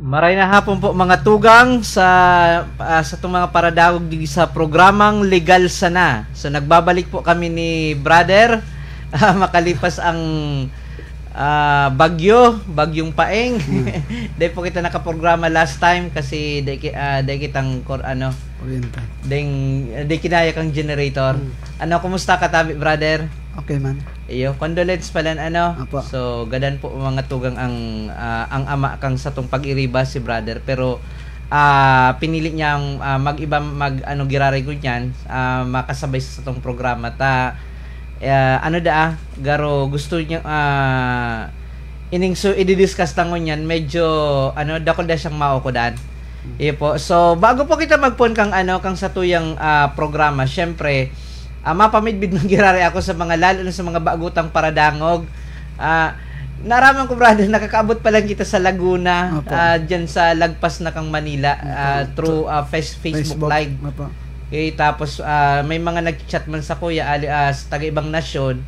Maray na hapon po mga tugang sa uh, sa itong mga paradagog di sa programang Legal Sana. So nagbabalik po kami ni brother uh, makalipas ang uh, bagyo, bagyong paeng. Dahil po kita nakaprograma last time kasi dahil, uh, dahil kitang kor, ano, Oriental. Dahil dahil kinaya kang generator. Hmm. Ano, kumusta ka tabi, brother? Okay man. Iyo, condolence pala ano. Apo. So, gadan po mga tugang ang uh, ang ama kang sa tong pag-iriba si brother pero uh, pinili niyang uh, mag-iba mag ano giraray ko niyan uh, makasabay sa tong programa ta uh, ano da garo gusto niya uh, ining so i-discuss tangon niyan medyo ano dako da siyang mao ko dan. Iyo po. So, bago po kita magpon kang ano kang sa tuyang uh, programa, syempre uh, mapamidbid ng girari ako sa mga lalo na sa mga bagutang paradangog. Uh, naraman ko brother, nakakaabot pa lang kita sa Laguna, uh, dyan sa Lagpas na kang Manila uh, through uh, face, Facebook, Facebook Live. Opo. Okay, tapos uh, may mga nag-chat man sa kuya alias taga ibang nasyon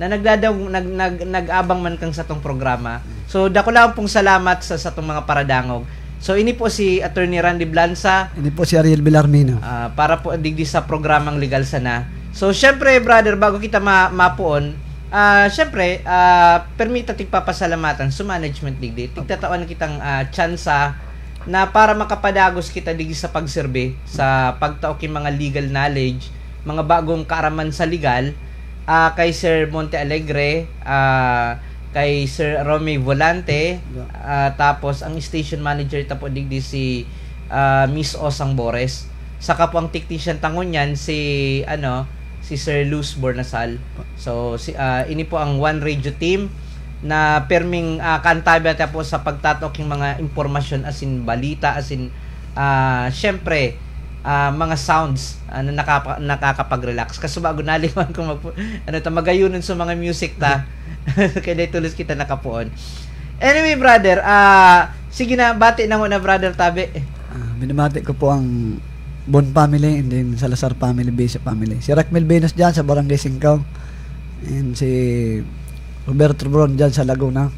na nagdadaw nag, nag nag-abang man kang sa tong programa. So dako lang pong salamat sa sa tong mga paradangog. So ini po si Attorney Randy Blanza. Ini po si Ariel Villarmino. Uh, para po digdi sa programang legal sana. So, syempre, brother, bago kita ma mapuon, uh, syempre, uh, permita tigpapasalamatan sa management digdi. Tigtatawan kitang uh, tsansa na para makapadagos kita digdi sa pagserbe, sa pagtaok mga legal knowledge, mga bagong kaaraman sa legal, uh, kay Sir Monte Alegre, uh, kay Sir Romy Volante, uh, tapos ang station manager tapo digdi si uh, Miss Osang Bores. Saka po ang technician tangon yan si ano si Sir Luz Bornasal. So si uh, ini po ang One Radio team na perming uh, kantabi po sa pagtatok ng mga impormasyon as in balita as in uh, syempre uh, mga sounds uh, na nakapa, nakakapag-relax. Kasi bago naliwan ko mag ano ta magayunon sa mga music ta. Kaya tulos kita nakapuon. Anyway brother uh, sige na bati na mo na brother tabi uh, binabati ko po ang Bon family and then Salazar family, Basic family. Si Rackmel Venus dyan sa Barangay Singkaw. And si Roberto Bron dyan sa Laguna.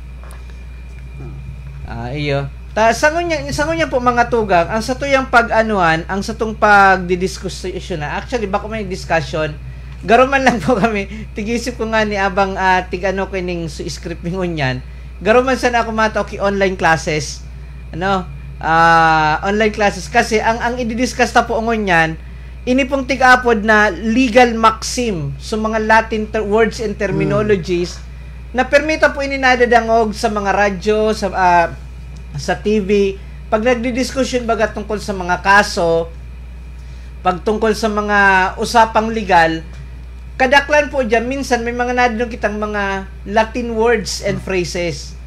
Ah, iyo. Ta sangon niya po mga tugang ang sa tuyang pag-anuan, ang sa tong pagdidiskusyon na. Actually, bako may discussion. Garuman lang po kami. Tigisip ko nga ni abang uh, tig ano kining su script ningon yan. Garuman sa na ako mataw online classes. Ano? Uh, online classes. Kasi ang ang i-discuss ta po ngon yan ini pong tig-apod na legal maxim so mga Latin ter- words and terminologies mm. na permita po ini nadadangog sa mga radyo sa uh, sa TV pag nagdi-discussion baga tungkol sa mga kaso pagtungkol sa mga usapang legal kadaklan po diyan minsan may mga nadong kitang mga Latin words and phrases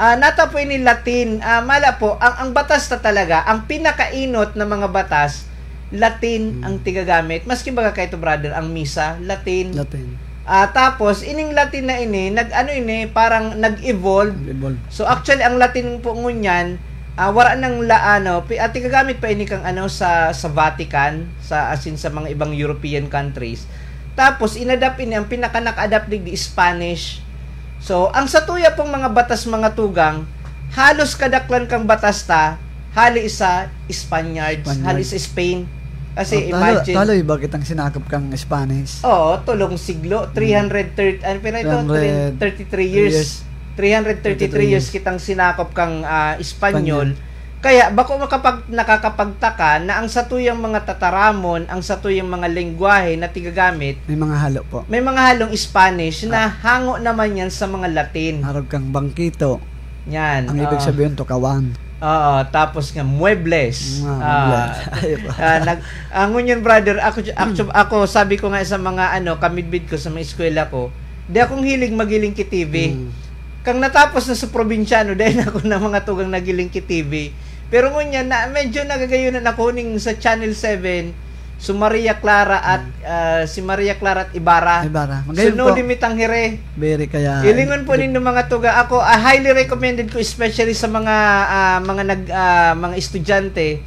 uh, nata po ini Latin, uh, mala po, ang, ang batas ta talaga, ang pinakainot na mga batas, Latin hmm. ang tigagamit. Maski baga kay to brother, ang misa, Latin. Latin. Uh, tapos, ining Latin na ini, nag ano ini, parang nag-evolve. Nag-evolve. So actually, ang Latin po ngunyan, uh, wala nang la, ano, at tigagamit pa ini kang ano sa sa Vatican, sa asin sa mga ibang European countries. Tapos, inadapt ini, ang pinaka naka-adapt di Spanish, So, ang satuya pong mga batas mga tugang, halos kadaklan kang batas ta, hali isa Spaniards, Spaniard. hali sa Spain. Kasi oh, imagine... Talo, talo bakit ang sinakop kang Spanish? Oo, tulong siglo. 330, ano pa ito? 33 years. 333 years kitang sinakop kang uh, Espanyol. Espanyol kaya bako makapag nakakapagtaka na ang satuyang mga tataramon, ang satuyang mga lengguwahe na tigagamit, may mga halo po. May mga halong Spanish ah. na hango naman yan sa mga Latin. Harap kang bangkito. Yan. Ang uh, ibig sabihin to kawan. Oo, tapos nga muebles. Uh, uh, nag ang uh, brother, ako ako, ako sabi ko nga sa mga ano, kamidbid ko sa mga eskwela ko, di akong hilig magiling ki TV. Mm. Kang natapos na sa probinsyano dahil ako na mga tugang nagiling ki TV pero ngunya na medyo nagagayunan ako ning sa Channel 7 So Maria Clara at uh, si Maria Clara at Ibarra. Ibarra. Magayon so no limit ang hire. Very kaya. Ilingon po nindo mga tuga. Ako uh, highly recommended ko especially sa mga uh, mga nag uh, mga estudyante.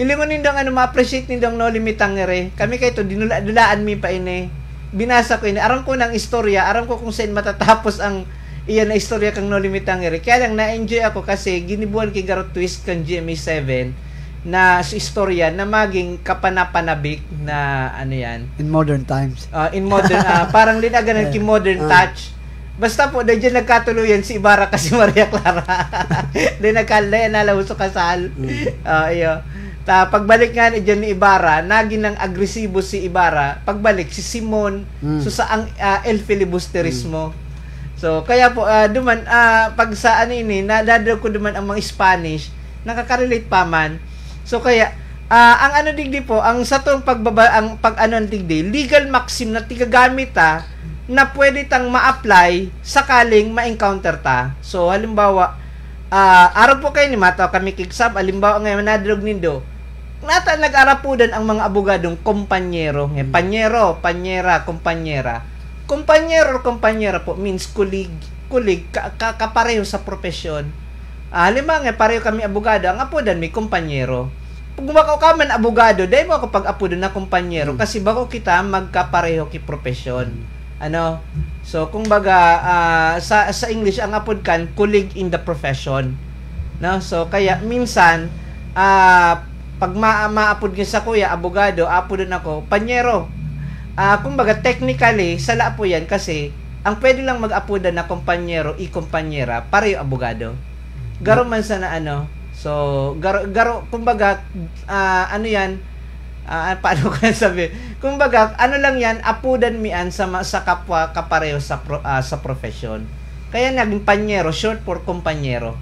Ilingon nindo ano ma-appreciate nindo no limit ang hire. Kami kay to dinula-dulaan mi pa ini. Binasa ko ini. Aram ko ng istorya, aram ko kung saan matatapos ang iyan na istorya kang no limitang iri. Kaya lang na-enjoy ako kasi ginibuan kay Garot Twist kang GMA7 na istorya na maging kapanapanabik na ano yan. In modern times. uh, in modern ah, parang linaganan ki modern Ah. touch. Basta po dahil dyan nagkatuluyan si Ibarra kasi Maria Clara. Di nagkalay nalaw sa kasal. Ah, iyo. Ta pagbalik nga ni dyan ni Ibarra naging ng agresibo si Ibarra. Pagbalik si Simon. Mm. so sa ang ah, el filibusterismo so kaya po ah, duman ah, pag sa ano ini nadadalo ko duman ang mga Spanish nakaka-relate pa man. So kaya ah, ang ano digdi po ang sa tong pagbaba ang pag ano digdi legal maxim na tigagamit ta na pwede tang ma-apply sakaling ma-encounter ta. So halimbawa ah araw po kayo ni mata kami kiksab halimbawa ngayon nadrog nindo nata nag-arapudan ang mga abogadong kompanyero. Ng panyero panyera kompanyera kompanyero or kompanyera po means colleague colleague ka, ka, kapareho sa profesyon. Ah lima nga pareho kami abogado ang apodan may kompanyero pag bako ka man abogado dahil mo ako pag apodan na kompanyero kasi bako kita magkapareho ki profesyon. Ano? So kung baga ah, sa sa English ang apod kan colleague in the profession. No? So kaya minsan ah pag ma maapod ka sa kuya abogado apod ako panyero ah kumbaga technically sala po yan kasi ang pwede lang mag-apoda na kompanyero i kompanyera pareho abogado. Garo man sa na ano so garo garo kumbaga ah, ano yan ah, paano ko sabi? Kumbaga ano lang yan apudan mian sa sa kapwa kapareho sa pro, ah, sa profession kaya naging panyero short for kompanyero.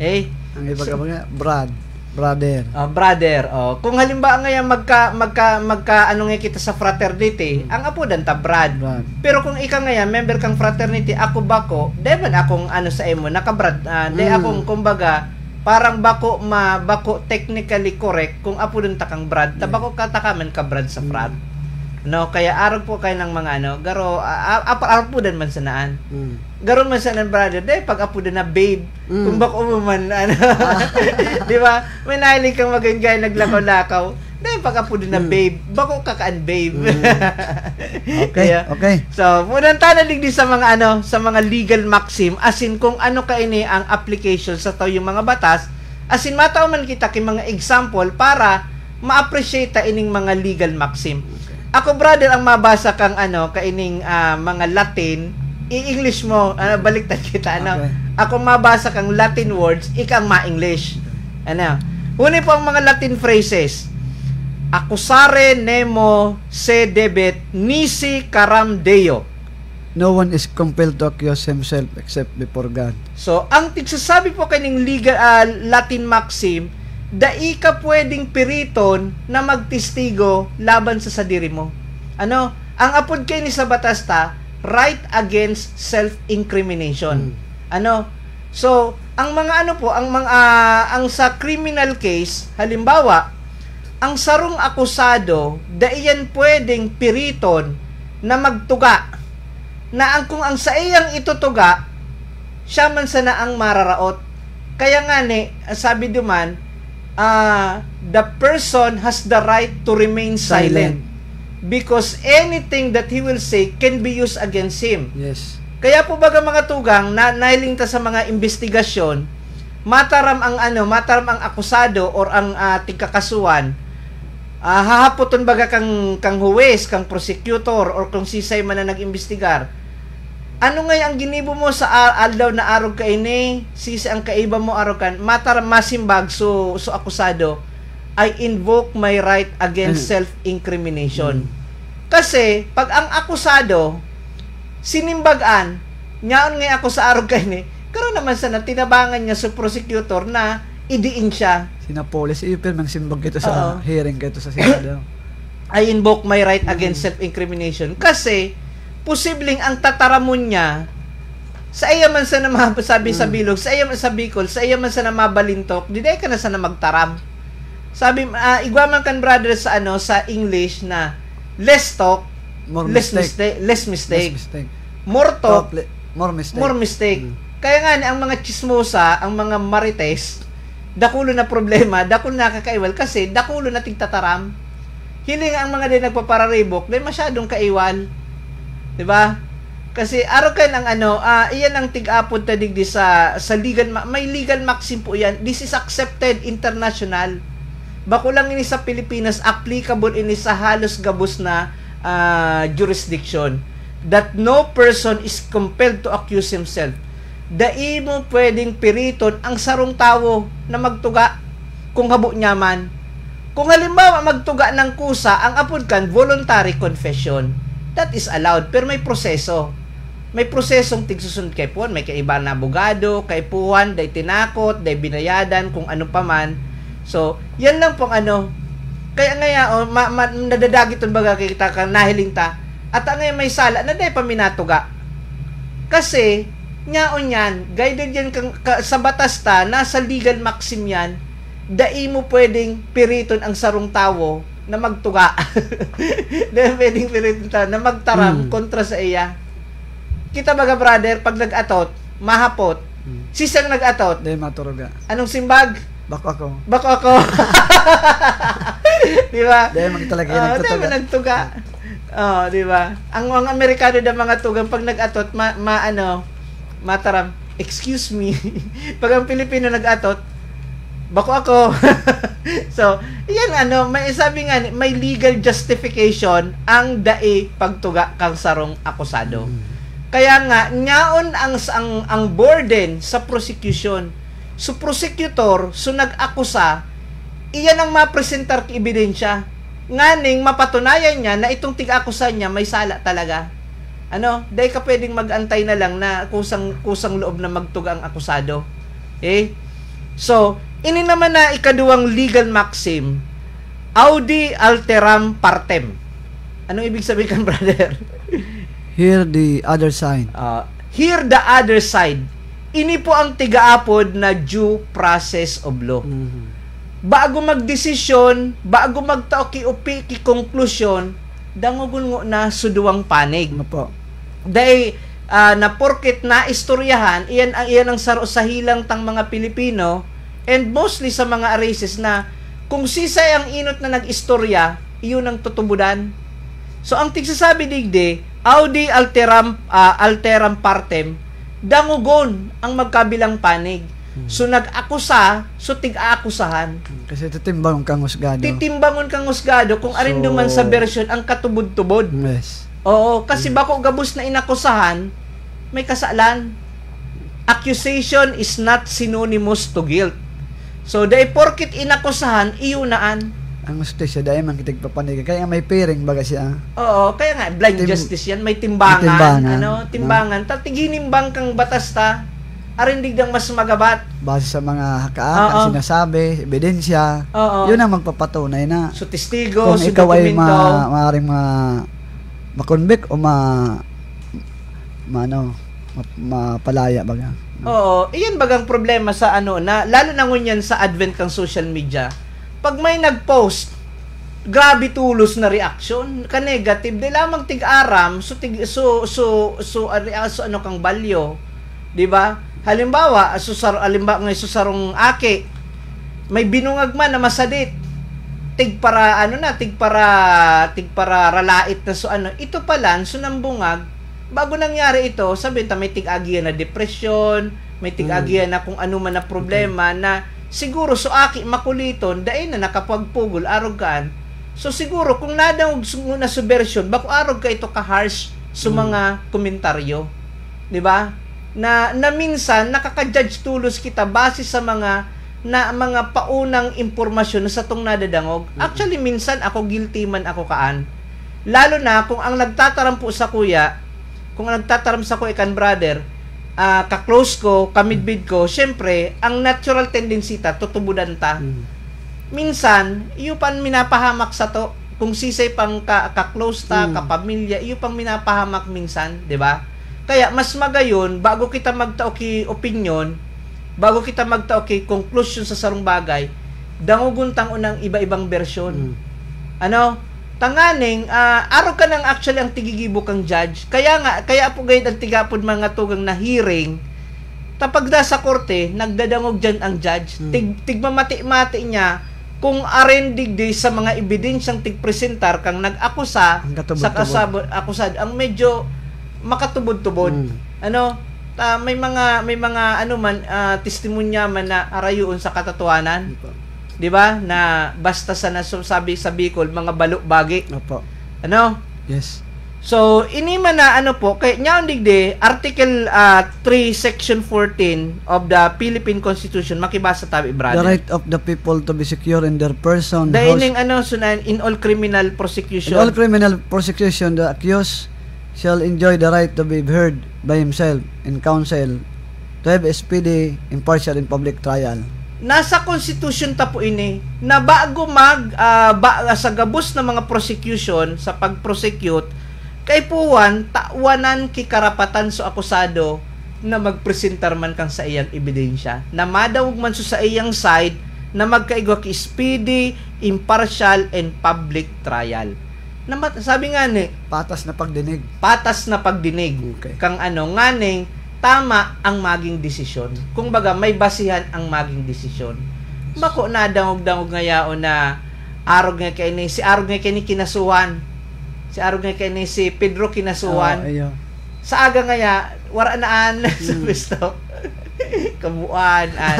Eh Ang iba ka mga Brad, brother. Oh, brother, oh. Kung halimbawa ngayon magka magka magka ano nga kita sa fraternity, ang apo dan ta Brad. Brad. Pero kung ikaw ngayon member kang fraternity, ako bako, man akong ano sa imo, naka-brad, ah, di Mm. akong kumbaga parang bako ma bako technically correct kung apo dun ta kang Brad, ta bako ka ta ka Brad sa frat. No, kaya araw po kayo ng mga ano, garo uh, araw po din man sanaan. Mm. Garo man sa nan brother, dahil pag apo din na babe, Mm. kung bako mo man, ano, di ba? May nahilig kang magingay, naglakaw-lakaw. Dahil pag apo din na Mm. babe, bako kakaan babe. Mm. Okay, Kaya, okay. So, munang tanalig din sa mga ano, sa mga legal maxim, as in kung ano ka ini ang application sa to yung mga batas, as in mataw man kita kay mga example para ma-appreciate ta ining mga legal maxim. Ako brother ang mabasa kang ano kaining ah, mga Latin, i-English mo, ano baliktad kita ano. Okay. Ako mabasa kang Latin words, ikang ma-English. Ano? Huni po ang mga Latin phrases. Acusare nemo se debet nisi caram deo. No one is compelled to accuse himself except before God. So, ang tigsasabi po kaning legal ah, Latin maxim, dai ka pwedeng piriton na magtistigo laban sa sadiri mo. Ano? Ang apod kay ni sa batas ta, right against self-incrimination. Ano? So, ang mga ano po, ang mga ah, ang sa criminal case, halimbawa, ang sarong akusado, daiyan pwedeng piriton na magtuga na ang kung ang sa iyang itutuga, siya man sana ang mararaot. Kaya nga ni, sabi duman, ah, the person has the right to remain silent. Silent. Because anything that he will say can be used against him. Yes. Kaya po baga mga tugang na nahiling ta sa mga investigasyon, mataram ang ano, mataram ang akusado or ang uh, tigkakasuhan, ah, hahapoton baga kang kang huwes, kang prosecutor or kung sisay man na nag-imbestigar. Ano nga ang ginibo mo sa aldaw na arog ka ini, sisi ang kaiba mo arog kan, mataram masimbag so so akusado, I invoke my right against Mm. self-incrimination. Kasi pag ang akusado sinimbagan nyaon nga ako sa arog kay ni karon naman sa tinabangan niya sa prosecutor na idiin siya Sina police, ipil mang simbag kito Oo. sa hearing kito sa Senado. I invoke my right against self-incrimination kasi posibleng ang tataramon niya sa iya man sa na sabi sa Mm. bilog, sa iya man sa Bicol, sa iya man sa na mabalintok, di ka na sa na magtaram. Sabi, uh, igwaman kan brother sa ano sa English na less talk, More less mistake. mistake, less Less mistake, mistake. more talk, Talk, li- more mistake. more mistake. Mm. Kaya nga ang mga chismosa, ang mga marites, dakulo na problema, dakulo na kakaiwal kasi dakulo na tigtataram. Hiling ang mga din nagpapararibok, dahil masyadong kaiwal. 'Di ba? Kasi araw kan ang ano, ah iyan ang tig-apod ta digdi sa sa legal ma- may legal maxim po yan. This is accepted international. Bako lang ini sa Pilipinas applicable ini sa halos gabos na ah, jurisdiction that no person is compelled to accuse himself. Dai mo pwedeng piriton ang sarong tawo na magtuga kung habo niya man. Kung halimbawa magtuga ng kusa, ang apod kan voluntary confession. That is allowed, pero may proseso. May prosesong tigsusunod kay Puan, may kaiba na abogado, kay Puan, day tinakot, day binayadan, kung ano pa man. So, yan lang pong ano. Kaya ngaya, oh, ma, ma, nadadagiton baga kita ka nahiling ta. At ang may sala, na day paminatuga. Kasi, nyaon yan, guided yan kang, ka, sa batas ta, nasa legal maxim yan, dai mo pwedeng piriton ang sarong tawo na magtuga. dai pwedeng piriton ta na magtaram Hmm. kontra sa iya. Kita baga brother, pag nag-atot, mahapot, Hmm. sisang nag-atot, Dahil maturuga. anong simbag? Bako ako. Bako ako. di ba? Dahil mag talaga Oo, yung dahil nagtutuga. man nagtuga. Oh, di ba? Ang mga Amerikano na mga tugang pag nag-atot, ma, ma ano, mataram, excuse me. pag ang Pilipino nag-atot, bako ako. so, yan ano, may sabi nga, may legal justification ang dae pagtuga kang sarong akusado. Kaya nga, nyaon ang, ang, ang burden sa prosecution. So, prosecutor, so nag-akusa, iyan ang mapresentar ebidensya. Nganing mapatunayan niya na itong tig-akusa niya may sala talaga. Ano, dahil ka pwedeng mag-antay na lang na kusang kusang loob na magtuga ang akusado. Eh? So, ini naman na ikaduwang legal maxim, audi alteram partem. Anong ibig sabihin kan, brother? Hear the other side. Uh, hear the other side. Ini po ang tigaapod na due process of law. Bago magdesisyon, bago magtao ki upi ki konklusyon, dangogon ngo na suduwang panig. Ano po? Dahil ah, na porket na istoryahan, iyan ang iyan ang saro sa hilang tang mga Pilipino and mostly sa mga races na kung sisay ang inot na nag-istorya, iyon ang tutubudan. So ang tigsasabi digde, audi alteram ah, alteram partem, dangugon ang magkabilang panig. So nag-akusa, so tig-aakusahan. Kasi titimbang kang husgado. Titimbangon kang husgado kung arin So- duman sa version ang katubod-tubod. Yes. Oo, kasi bako gabos na inakusahan, may kasalan. Accusation is not synonymous to guilt. So, dahil porkit inakusahan, iyunaan. Ang hustisya dahil man kitig papanig. Kaya may pairing baga siya. Oo, kaya nga, blind Tim- justice yan. May timbangan. May timbangan, ano, no? timbangan. No? Tiginimbang kang batas ta, arindig dang mas magabat. Base sa mga ang sinasabi, ebidensya. Oo. Yun ang magpapatunay na So, testigo, kung so ikaw ay ma, maaaring ma, makonvict o ma, ma, ano, ma, mapalaya baga. Oo, iyan bagang problema sa ano na lalo na ngunyan sa advent ng social media. Pag may nag-post, grabe tulos na reaction, ka negative, di lamang tig-aram, so tig so so so, ari- ah, so ano kang balyo, 'di ba? Halimbawa, susar halimbawa ngay susarong ake, may binungag man na masadit. Tig para ano na, tig para tig para ralait na so ano, ito pala so nambungag bago nangyari ito, sabihin ta may tig-agian na depression, may tig-agian na kung ano man na problema na siguro so aki makuliton dahil na nakapagpugol arogan. So siguro kung nadaw na subversion, bako arog ka ito ka harsh sa mga komentaryo. 'Di ba? Na na minsan nakaka-judge tulos kita base sa mga na mga paunang impormasyon na sa tong nadadangog. Actually minsan ako guilty man ako kaan. Lalo na kung ang nagtataram po sa kuya, kung ang nagtataram sa kuya kan brother, ah ka-close ko, kamidbid ko, syempre, ang natural tendency ta, tutubudan ta. Minsan, iyo pan minapahamak sa to. Kung sisay pang ka, ka-close ta, Mm. kapamilya, iyo pang minapahamak minsan, di ba? Kaya, mas magayon, bago kita magtao ki opinion, bago kita magtao ki conclusion sa sarong bagay, danguguntang unang iba-ibang bersyon. Mm. Ano? Tanganing, ah, araw ka nang actually ang tigigibo kang judge. Kaya nga, kaya po gayud ang tigapod mga tugang na hearing, tapag da sa korte, nagdadangog dyan ang judge. Hmm. Tig, tigmamati-mati niya kung arendig di sa mga ebidensyang tigpresentar kang nag-akusa sa katubod-tubod. kasabo, akusad, ang medyo makatubod-tubod. Mm. Ano? Ta, may mga may mga ano man ah, testimonya man na arayuon sa katatuanan, Opo. 'Di ba? Na basta sa nasabi sa Bicol mga balok bagi. Opo. Ano? Yes. So, ini man na ano po, kay nyaon digde, Article ah, 3, Section 14 of the Philippine Constitution, makibasa tabi, The brother. right of the people to be secure in their person, house, Daining ano, sunan, in all criminal In prosecution. all criminal prosecution, the accused shall enjoy the right to be heard by himself in counsel, to have a speedy, impartial, and public trial. Nasa constitution ta po ini na bago mag ah, ba, sa gabos ng mga prosecution sa pag-prosecute kay puwan tawanan ki karapatan so akusado na magpresentar man kang sa iyang ebidensya na madawog man so sa iyang side na magkaigwa ki speedy, impartial, and public trial. Na sabi nga ni, Patas na pagdinig. patas na pagdinig Okay. kang ano nganing tama ang maging desisyon. Kung baga may basihan ang maging desisyon. Bako na dangog-dangog nga yaon na arog nga kay ni si arog nga kay ni kinasuhan. Si arog nga kay ni si Pedro Oh, kinasuhan. ayo. Sa aga nga ya, wara naan sa pisto. Kamuan an.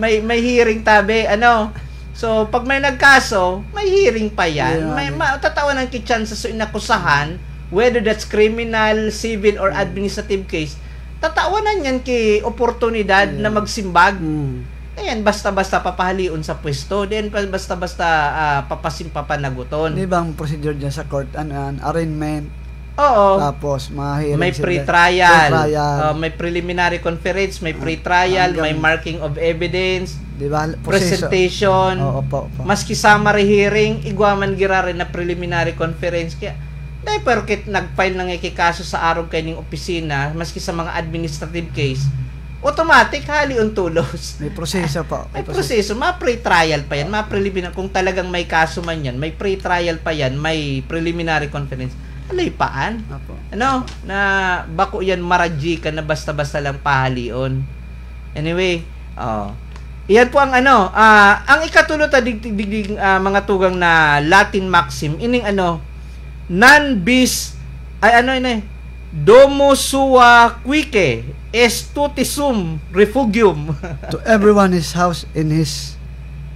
May may hearing tabi ano. So pag may nagkaso, may hearing pa yan. Yeah, may yeah. matatawanan ki chance sa inakusahan whether that's criminal, civil or administrative case. Tatawanan yan ki oportunidad na magsimbag. Mm. Ayan, basta-basta papahaliun sa pwesto. Then, basta-basta uh, papasim papanaguton. Di ba ang procedure dyan sa court? Ano yan? Arraignment. Oo. Tapos, mga hearing may pre-trial, Pre-trial. uh, may preliminary conference, may pre-trial, hanggang- may marking of evidence, Di ba? Proseso. presentation, Oo, opo, opo. maski summary hearing, igwaman gira rin na preliminary conference. Kaya, dahil perkit nag-file ng ikikaso sa araw kay ning opisina, maski sa mga administrative case, automatic hali ang tulos. May proseso pa. May proseso, ma pre-trial pa yan, ma preliminary kung talagang may kaso man yan, may pre-trial pa yan, may preliminary conference. Alay paan? Opo. ano, na bako yan maraji ka na basta-basta lang pahalion. Anyway, oh. Iyan po ang ano, ah, ang ikatulo ta digdig ah, mga tugang na Latin maxim, ining ano, non bis ay ano ina eh, domo sua quique est tutisum refugium. To everyone his house in his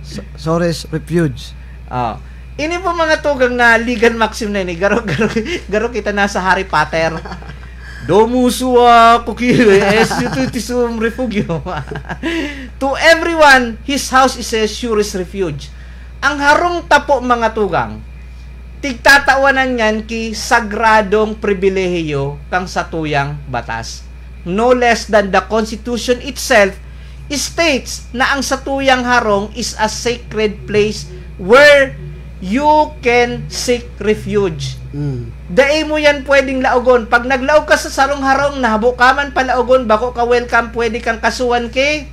so- sores refuge. Ah. Ini po mga tugang na legal maxim na ini. Garo, garo, garo kita nasa Harry Potter. Domusua kukire esututisum refugio. to everyone, his house is a surest refuge. Ang harong tapo mga tugang, tigtatawanan yan ki sagradong pribilehiyo kang satuyang batas. No less than the Constitution itself states na ang satuyang harong is a sacred place where you can seek refuge. Mm. Dai mo yan pwedeng laugon. Pag naglaog ka sa sarong harong, nahabo ka man palaugon, bako ka welcome, pwede kang kasuhan kay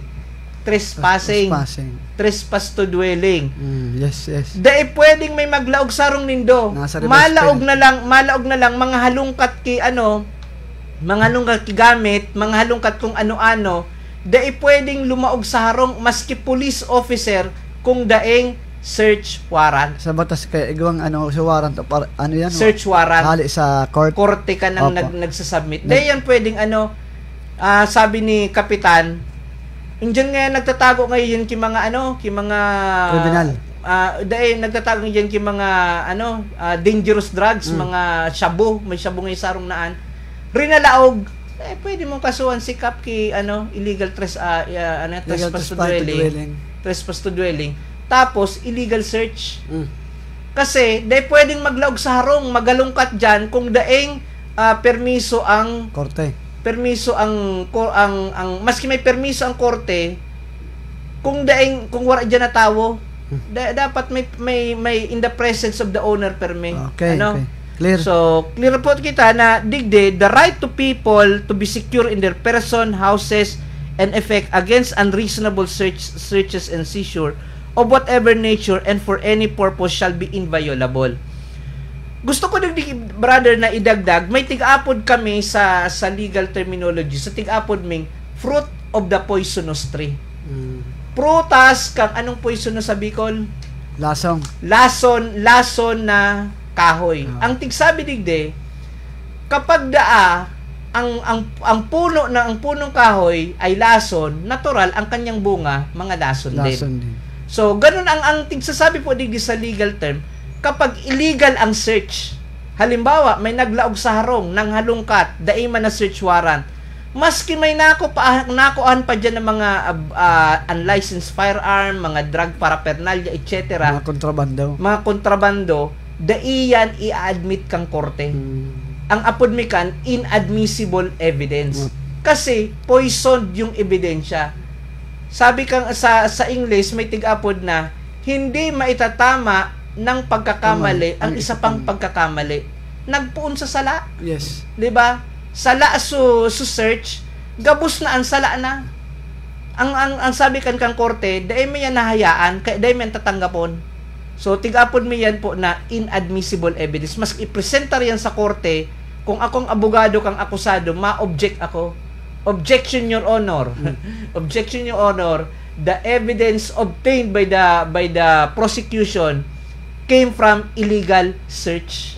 trespassing. Trespassing. Trespass to dwelling. Mm, yes, yes. Dai pwedeng may maglaog sarong nindo. Malaog na lang, malaog na lang mga halungkat ki ano, mga halungkat ki gamit, mga halungkat kung ano-ano. Dai pwedeng lumaog sa harong maski police officer kung daeng search warrant. Sa batas kaya igawang ano sa warrant o par, ano yan? Search warrant. Hali sa court. korte ka nang Opo. nag, nagsasubmit. Nag- yan pwedeng ano, ah, sabi ni Kapitan, Indiyan nga nagtatago ngayon ki mga ano, ki mga Kriminal. Ah, dahil nagtatago ngayon ki mga ano, ah, dangerous drugs, Mm. mga shabu, may shabu ngay sarong naan. Rinalaog. Eh pwede mong kasuhan si Kap ki ano, illegal tres ah, ah, ano, trespass to dwelling. dwelling. Trespass to dwelling. Tapos illegal search. Mm. Kasi, day pwedeng maglaog sa harong, magalungkat dyan kung daing ah, permiso ang Korte. Permiso ang ang ang maski may permiso ang korte kung daing kung wala diyan na tawo da, dapat may may may in the presence of the owner permi Okay, ano okay. Clear. so clear po kita na digde the right to people to be secure in their person houses and effect against unreasonable search, searches and seizure of whatever nature and for any purpose shall be inviolable gusto ko digdig brother na idagdag may tig-apod kami sa sa legal terminology sa tig-apod ming fruit of the poisonous tree Mm. prutas kang anong poisonous sa Bicol Lasong. lason lason na kahoy Ah. ang tigsabi digde kapag daa ang ang ang puno na ang punong kahoy ay lason, natural ang kanyang bunga mga lason, din. Lason din. So, ganun ang ang tingsasabi po digdi sa legal term, kapag illegal ang search. Halimbawa, may naglaog sa harong ng halungkat, daima na search warrant. Maski may nako pa nakuan pa diyan ng mga uh, uh, unlicensed firearm, mga drug paraphernalia, etc. Mga kontrabando. Mga kontrabando, daiyan i-admit kang korte Mm. ang apod mi kan inadmissible evidence. Mm. Kasi poisoned yung ebidensya. Sabi kang sa sa English may tig-apod na hindi maitatama ng pagkakamali Tama. ang isa pang pagkakamali. Nagpuon sa sala, Yes. 'di ba? Sala su, su search, gabos na ang sala na. Ang ang, ang sabi kan kang korte, dai may yan nahayaan, kay dai may tatanggapon. So tigapon mi yan po na inadmissible evidence. Mas ipresenta riyan sa korte kung akong abogado kang akusado, ma-object ako. Objection your honor. Objection your honor. The evidence obtained by the by the prosecution came from illegal search.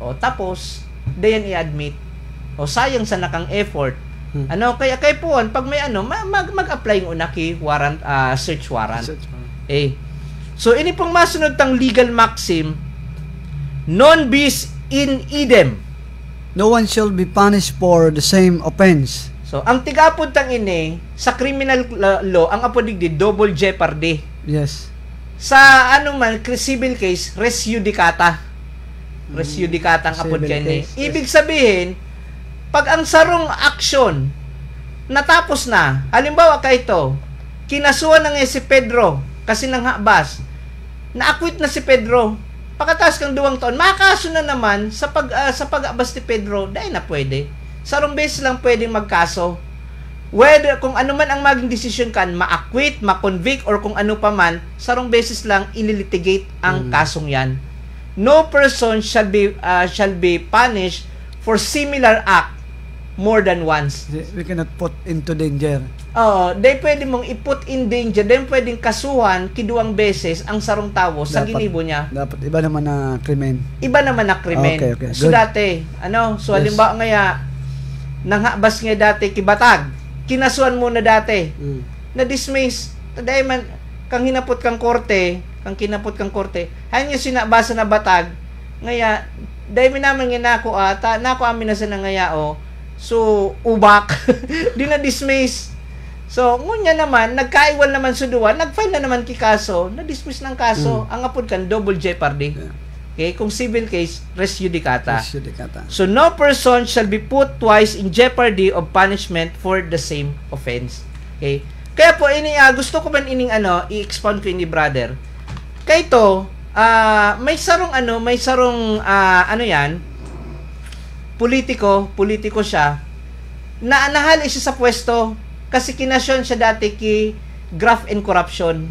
O tapos, dayan i-admit. O sayang sa nakang effort. Hmm. Ano kaya kay puon pag may ano ma- mag mag-apply ng unaki warrant ah, search warrant. Eh. So ini pong masunod tang legal maxim non bis in idem. No one shall be punished for the same offense. So ang tigapod tang ini sa criminal la- law ang apodigdi double jeopardy. Yes. Sa ano man civil case res judicata. Res judicata ang apod kani. case, Ibig sabihin pag ang sarong action natapos na, halimbawa ka ito, kinasuhan na nga si Pedro kasi nang habas, na-acquit na si Pedro. Pagkatapos kang duwang taon, makaso na naman sa pag ah, sa pag-abas ni Pedro, dahil na pwede. Sarong beses lang pwedeng magkaso. Whether kung ano man ang maging desisyon kan, ma-acquit, ma-convict, or kung ano pa man, sarong beses lang ililitigate ang Mm. kasong yan. No person shall be ah, shall be punished for similar act more than once. We cannot put into danger. Oo, day pwede mong i-put in danger, then pwedeng kasuhan kiduang beses ang sarong tawo sa ginibo niya. Dapat iba naman na krimen. Iba naman na krimen. Okay, okay. So Good. dati, ano, so Yes. halimbawa ngaya, nanghabas nga dati kibatag, kinasuhan mo na dati, na-dismiss, taday man, kang hinapot kang korte, kang kinapot kang korte, hayan yung sinabasa na batag, ngaya, dahil mi naman nga nako ata, nako amin na sa ngaya o, so, ubak, di na dismiss. So, ngunya naman, nagkaiwan naman sa duwa, nag-file na naman kikaso, na-dismiss ng kaso, ang apod kan double jeopardy. Yeah. Okay, kung civil case, res judicata. Yes, judicata. So no person shall be put twice in jeopardy of punishment for the same offense. Okay? Kaya po ini ah, gusto ko man ining ano i-expound ko ini brother. Kay to, ah, may sarong ano, may sarong ah, ano 'yan? Politiko, politiko siya. Na nahali siya sa pwesto kasi kinasyon siya dati ki graft and corruption.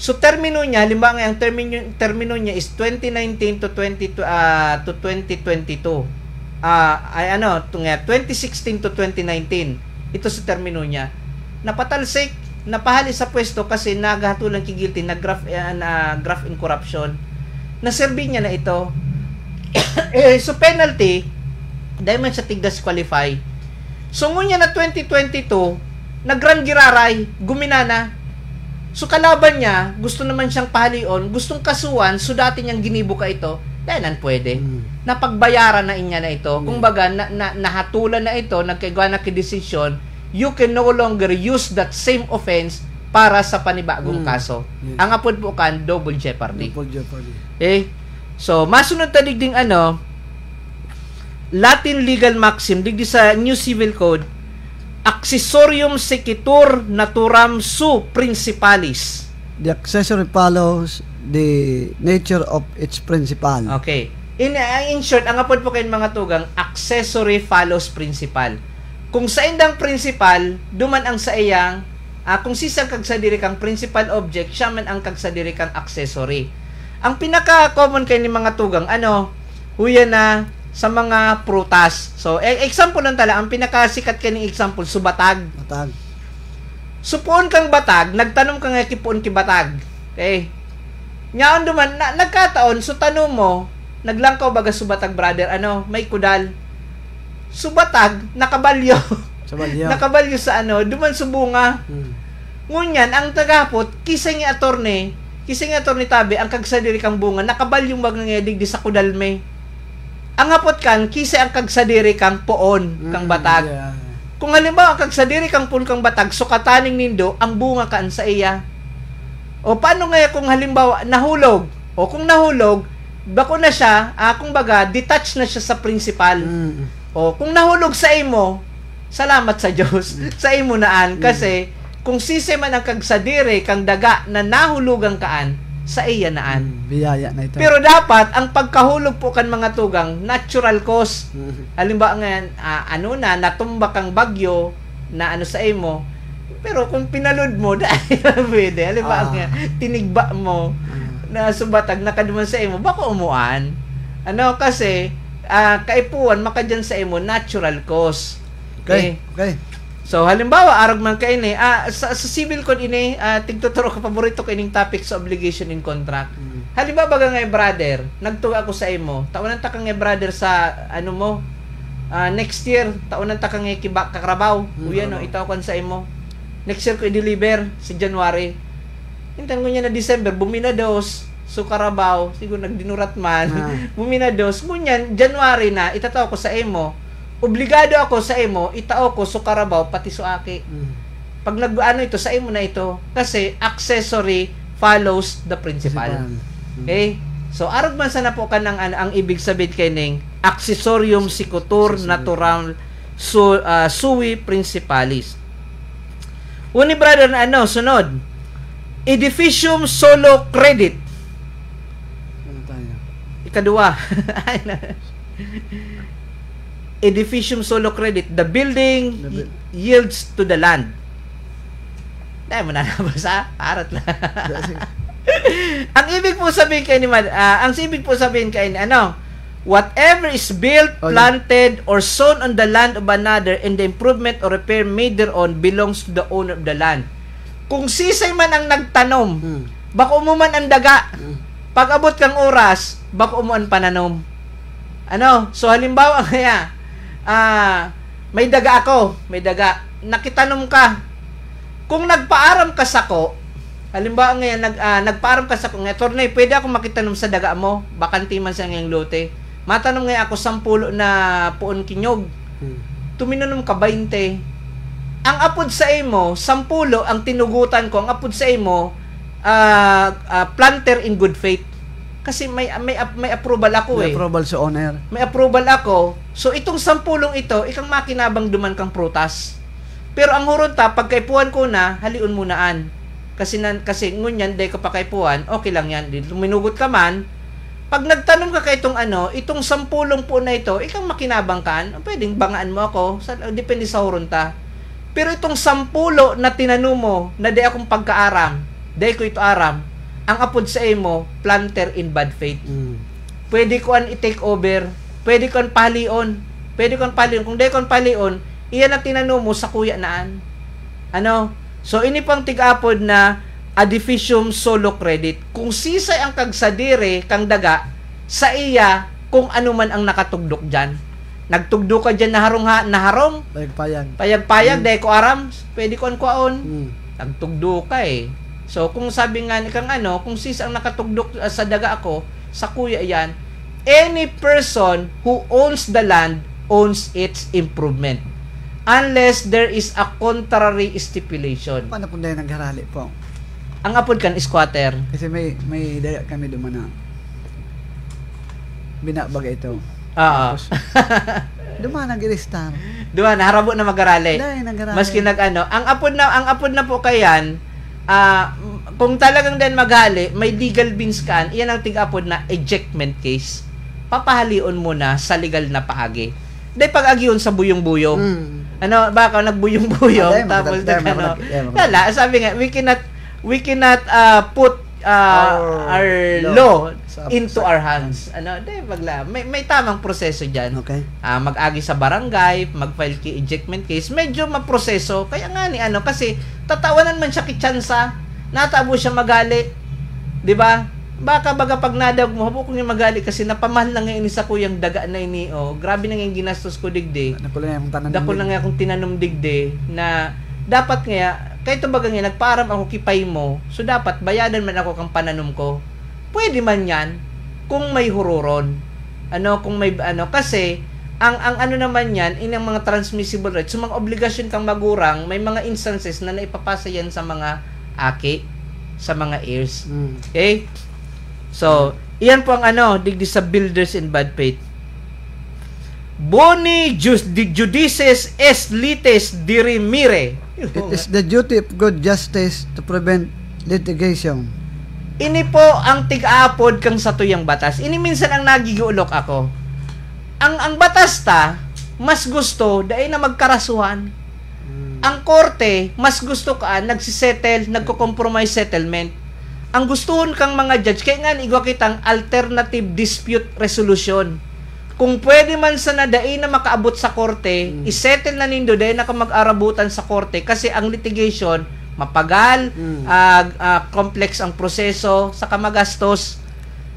So termino niya, limba nga ang termino, termino niya is 2019 to 20 to, ah, to 2022. Ah, ay ano, to nga 2016 to 2019. Ito sa termino niya. Napatalsik, napahali sa pwesto kasi naghatulan ki guilty na graft eh, na graft and corruption. Naserbi niya na ito. eh, so penalty dahil man siya tig-disqualify. So ngunya na 2022, nagran giraray, guminana. So kalaban niya, gusto naman siyang pahalion, gustong kasuhan, so dati niyang ginibo ka ito, dahil nan pwede. Mm. Napagbayaran na inya na ito. Kung baga, na, na, nahatulan na ito, nagkagawa na desisyon, you can no longer use that same offense para sa panibagong Mm. kaso. Yes. Ang apod po kan, double jeopardy. Double jeopardy. Eh, so, masunod ta digding ano, Latin legal maxim, digdi sa New Civil Code, accessorium sequitur naturam su principalis. The accessory follows the nature of its principal. Okay. In, uh, in short, ang apod po kayo mga tugang, accessory follows principal. Kung sa indang principal, duman ang sa iyang, ah, kung sisang kag sa diri kang principal object, siya man ang kag sa diri kang accessory. Ang pinaka-common kay ni mga tugang, ano, huya na sa mga prutas. So, e- example lang tala, ang pinakasikat kay ni example, subatag. Matag. Supuon kang batag, nagtanong ka nga kipuon ki batag. Okay? Ngaon duman, na, nagkataon, so tanong mo, naglangkaw baga subatag brother, ano, may kudal. subatag nakabalyo. Sa balyo. nakabalyo sa ano, duman subunga. Mm. Ngunyan, ang tagapot, kisay nga attorney, kisay nga attorney tabi, ang kagsadiri kang bunga, nakabalyong magngedig di sa kudalme. Ang hapot kan, kisay ang kagsadiri kang poon, kang Mm, batag. yeah. Kung halimbawa, kagsadiri kang poon kang batag, sukataning nindo, ang bunga kaan sa iya. O paano nga kung halimbawa, nahulog? O kung nahulog, bako na siya, ah, kung baga, detach na siya sa principal. Mm. O, kung nahulog sa imo, salamat sa Diyos. sa imo naan. Kasi, kung sisi man ang kagsadire, kang daga na nahulugang kaan, sa iya naan. Mm. Biyaya na ito. Pero dapat, ang pagkahulog po kan mga tugang, natural cause. Mm. Halimbawa ngayon, ah, ano na, natumba kang bagyo, na ano sa imo, pero kung pinalod mo, dahil pwede. Halimbawa Ah. nga, tinigba mo, na subatag nakaduman sa imo baka umuan ano kasi ah, kaipuan makadyan sa imo natural cause Okay. Okay. So halimbawa arag man kay ini ah, sa, sa civil code ini ah, tigtuturo ka paborito ko ining topic sa obligation in contract. Mm. halimbawa baga nga brother nagtuwa ako sa imo taonan ta ka nga brother sa ano mo ah, next year taonan ta ka nga kiba kakrabaw. Mm, uyan no itaw sa imo. Next year ko i-deliver sa January. Hintan ko niya na December, buminados, so karabaw, siguro nagdinurat man, Ah. buminados, ngunyan, January na, itataw ko sa emo, obligado ako sa emo, itao ko so karabaw, pati so aki. Mm. Pag nag ano ito, sa emo na ito, kasi accessory follows the principal. Mm. Okay? So, arog man sana po ka ng ano, ang ibig sabihin kay ning accessorium sicutur natural su, ah, sui principalis. Uni brother na ano, sunod. Edificium solo credit. Ano tayo? Ikadua. Edificium solo credit. The building The bu- yields to the land. Dahil mo na nabasa. Arat na. ang ibig po sabihin kay ni Mad, ah, ang ibig po sabihin kay ni ano, whatever is built, Oh, planted, or sown on the land of another and the improvement or repair made thereon belongs to the owner of the land. Kung sisay man ang nagtanom, Mm. baka umuman ang daga, Mm. pag abot kang oras, baka umuan pananom. Ano? So halimbawa kaya, ah, may daga ako, may daga. Nakitanom ka. Kung nagpaaram ka sa ko, halimbawa ngayon, nag, ah, nagpaaram ka sa ko, nga, Tornay, pwede ako makitanom sa daga mo, bakanti man sa ngayong lote. Matanong ngayon ako, sampulo na puon kinyog. Mm. Tuminanom ka 20. Ang apod sa imo, sampulo ang tinugutan ko, ang apod sa imo, ah, ah, planter in good faith. Kasi may may may approval ako eh. May approval sa owner. May approval ako. So itong sampulong ito, ikang makinabang duman kang prutas. Pero ang huron ta, pagkaipuan ko na, haliun mo naan. Kasi nan, kasi ngunyan day ko pa kaipuan, okay lang yan. Minugot ka man, pag nagtanong ka kay itong ano, itong sampulong po na ito, ikang makinabang kan, pwedeng bangaan mo ako, sa, depende sa huron ta. Pero itong sampulo na tinanong mo, na di akong pagkaaram, di ko ito aram, ang apod sa imo, planter in bad faith Mm. pwede ko an i-take over, pwede ko an palion, pwede ko an palion. Kung di ko an palion, iyan ang tinanong mo sa kuya naan. Ano? So, ini pang tig-apod na adificium solo credit. Kung sisay ang kagsadire, kang daga, sa iya, kung ano man ang nakatugdok dyan. Nagtugdo ka dyan na harong ha, na harong, Payag-payag. payag-payag, Mm. dahil ko aram, pwede ko an kuaon Mm. nagtugdo ka eh. So, kung sabi nga ni kang ano, kung sis ang nakatugdok uh, sa daga ako, sa kuya yan, any person who owns the land owns its improvement. Unless there is a contrary stipulation. Paano kung dahil nagharali po? Ang apod kan squatter. Kasi may may daya kami duman na binabaga ito. Oo. Duman nag-restar. Duwa na harabo na magarali. Dahil nagharali. Maski nag ano, ang apod na ang apod na po kayan, ah kung talagang din magali, may legal beans kan, iyan ang tig-apod na ejectment case. Papahalion mo na sa legal na paagi. Dahil pag agiyon sa buyong-buyong. Mm. Ano, baka nagbuyong-buyong Ah, tapos nag, ano. Wala, sabi nga, we cannot we cannot uh, put uh, Our our, law law, sa- into sa- our hands. Ano, dahil bagla, may may tamang proseso diyan. Okay. Ah, mag-agi sa barangay, mag-file ki ejectment case, medyo maproseso. Kaya nga ni ano kasi tatawanan man siya kitsansa, natabo siya magali. 'Di ba? Baka baga pag nadag mo, habo ko nga magali kasi napamahal na ngayon sa kuyang daga na ini, oh. Grabe na ngayon ginastos ko digdi. Nakulo na yung tanan. Dako na nga akong tinanom digdi na dapat nga, kahit baga nga, nagparam ako kipay mo, so dapat bayadan man ako kang pananom ko. Pwede man yan, kung may hururon. Ano, kung may, ano, kasi, ang ang ano naman yan, inang mga transmissible rights, so mga obligasyon kang magurang, may mga instances na naipapasa yan sa mga aki, sa mga heirs. Mm. Okay? So, iyan po ang ano, digdi sa builders in bad faith. Boni jus di judices es lites dirimire. It is the duty of good justice to prevent litigation. Ini po ang tig-aapod kang sa tuyang batas. Ini minsan ang nagigiulok ako. Ang ang batas ta, mas gusto dahil na magkarasuhan. Ang korte, mas gusto ka nagsisettle, nagko-compromise settlement. Ang gustuhon kang mga judge, kaya nga igwa kitang alternative dispute resolution. Kung pwede man sa nadai na makaabot sa korte, isettle na nindo dahil na ka mag-arabutan sa korte kasi ang litigation mapagal, Mm. ah, ah, complex ang proseso, saka magastos.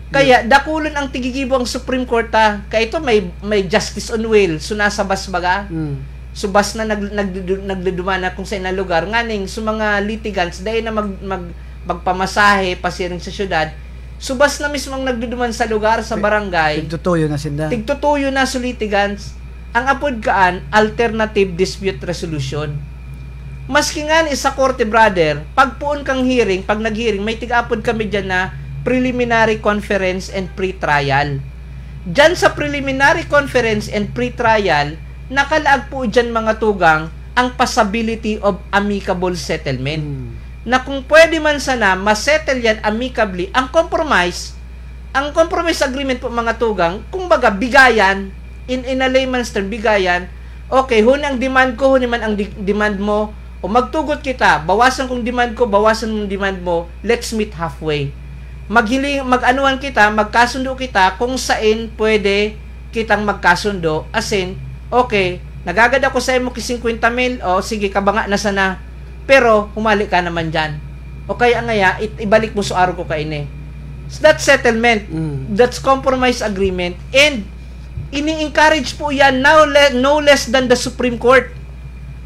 Kaya dakulon ang tigigibo ang Supreme Court ta. Kaya ito may may justice on will, sunasabas baga Mm. subas na nag, nag, nagdudumana kung sa ina lugar nganing sa mga litigants dahil na mag, mag magpamasahe pasiring sa syudad subas na mismong nagduduman sa lugar sa barangay Tigtutuyo na sinda. tigtutuyo na sa litigants ang apod kaan alternative dispute resolution maski nga ni sa korte brother pagpuon kang hearing pag nag-hearing may tigapod kami dyan na preliminary conference and pre-trial Diyan sa preliminary conference and pre-trial, nakalaag po dyan mga tugang ang possibility of amicable settlement. Mm. Na kung pwede man sana masettle yan amicably, ang compromise, ang compromise agreement po mga tugang, kung baga bigayan, in, in a layman's term, bigayan, okay, huni ang demand ko, huni man ang di- demand mo, o magtugot kita, bawasan kong demand ko, bawasan mong demand mo, let's meet halfway maghiling mag-anuan kita, magkasundo kita kung saan pwede kitang magkasundo. As in, okay, nagagad ako sa ki 50 mil, o sige, kabanga na sana. Pero, humali ka naman dyan. O kaya ngaya, it, ibalik mo sa araw ko kaini. So, that's settlement. Mm. That's compromise agreement. And, ini-encourage po yan now le- no less than the Supreme Court.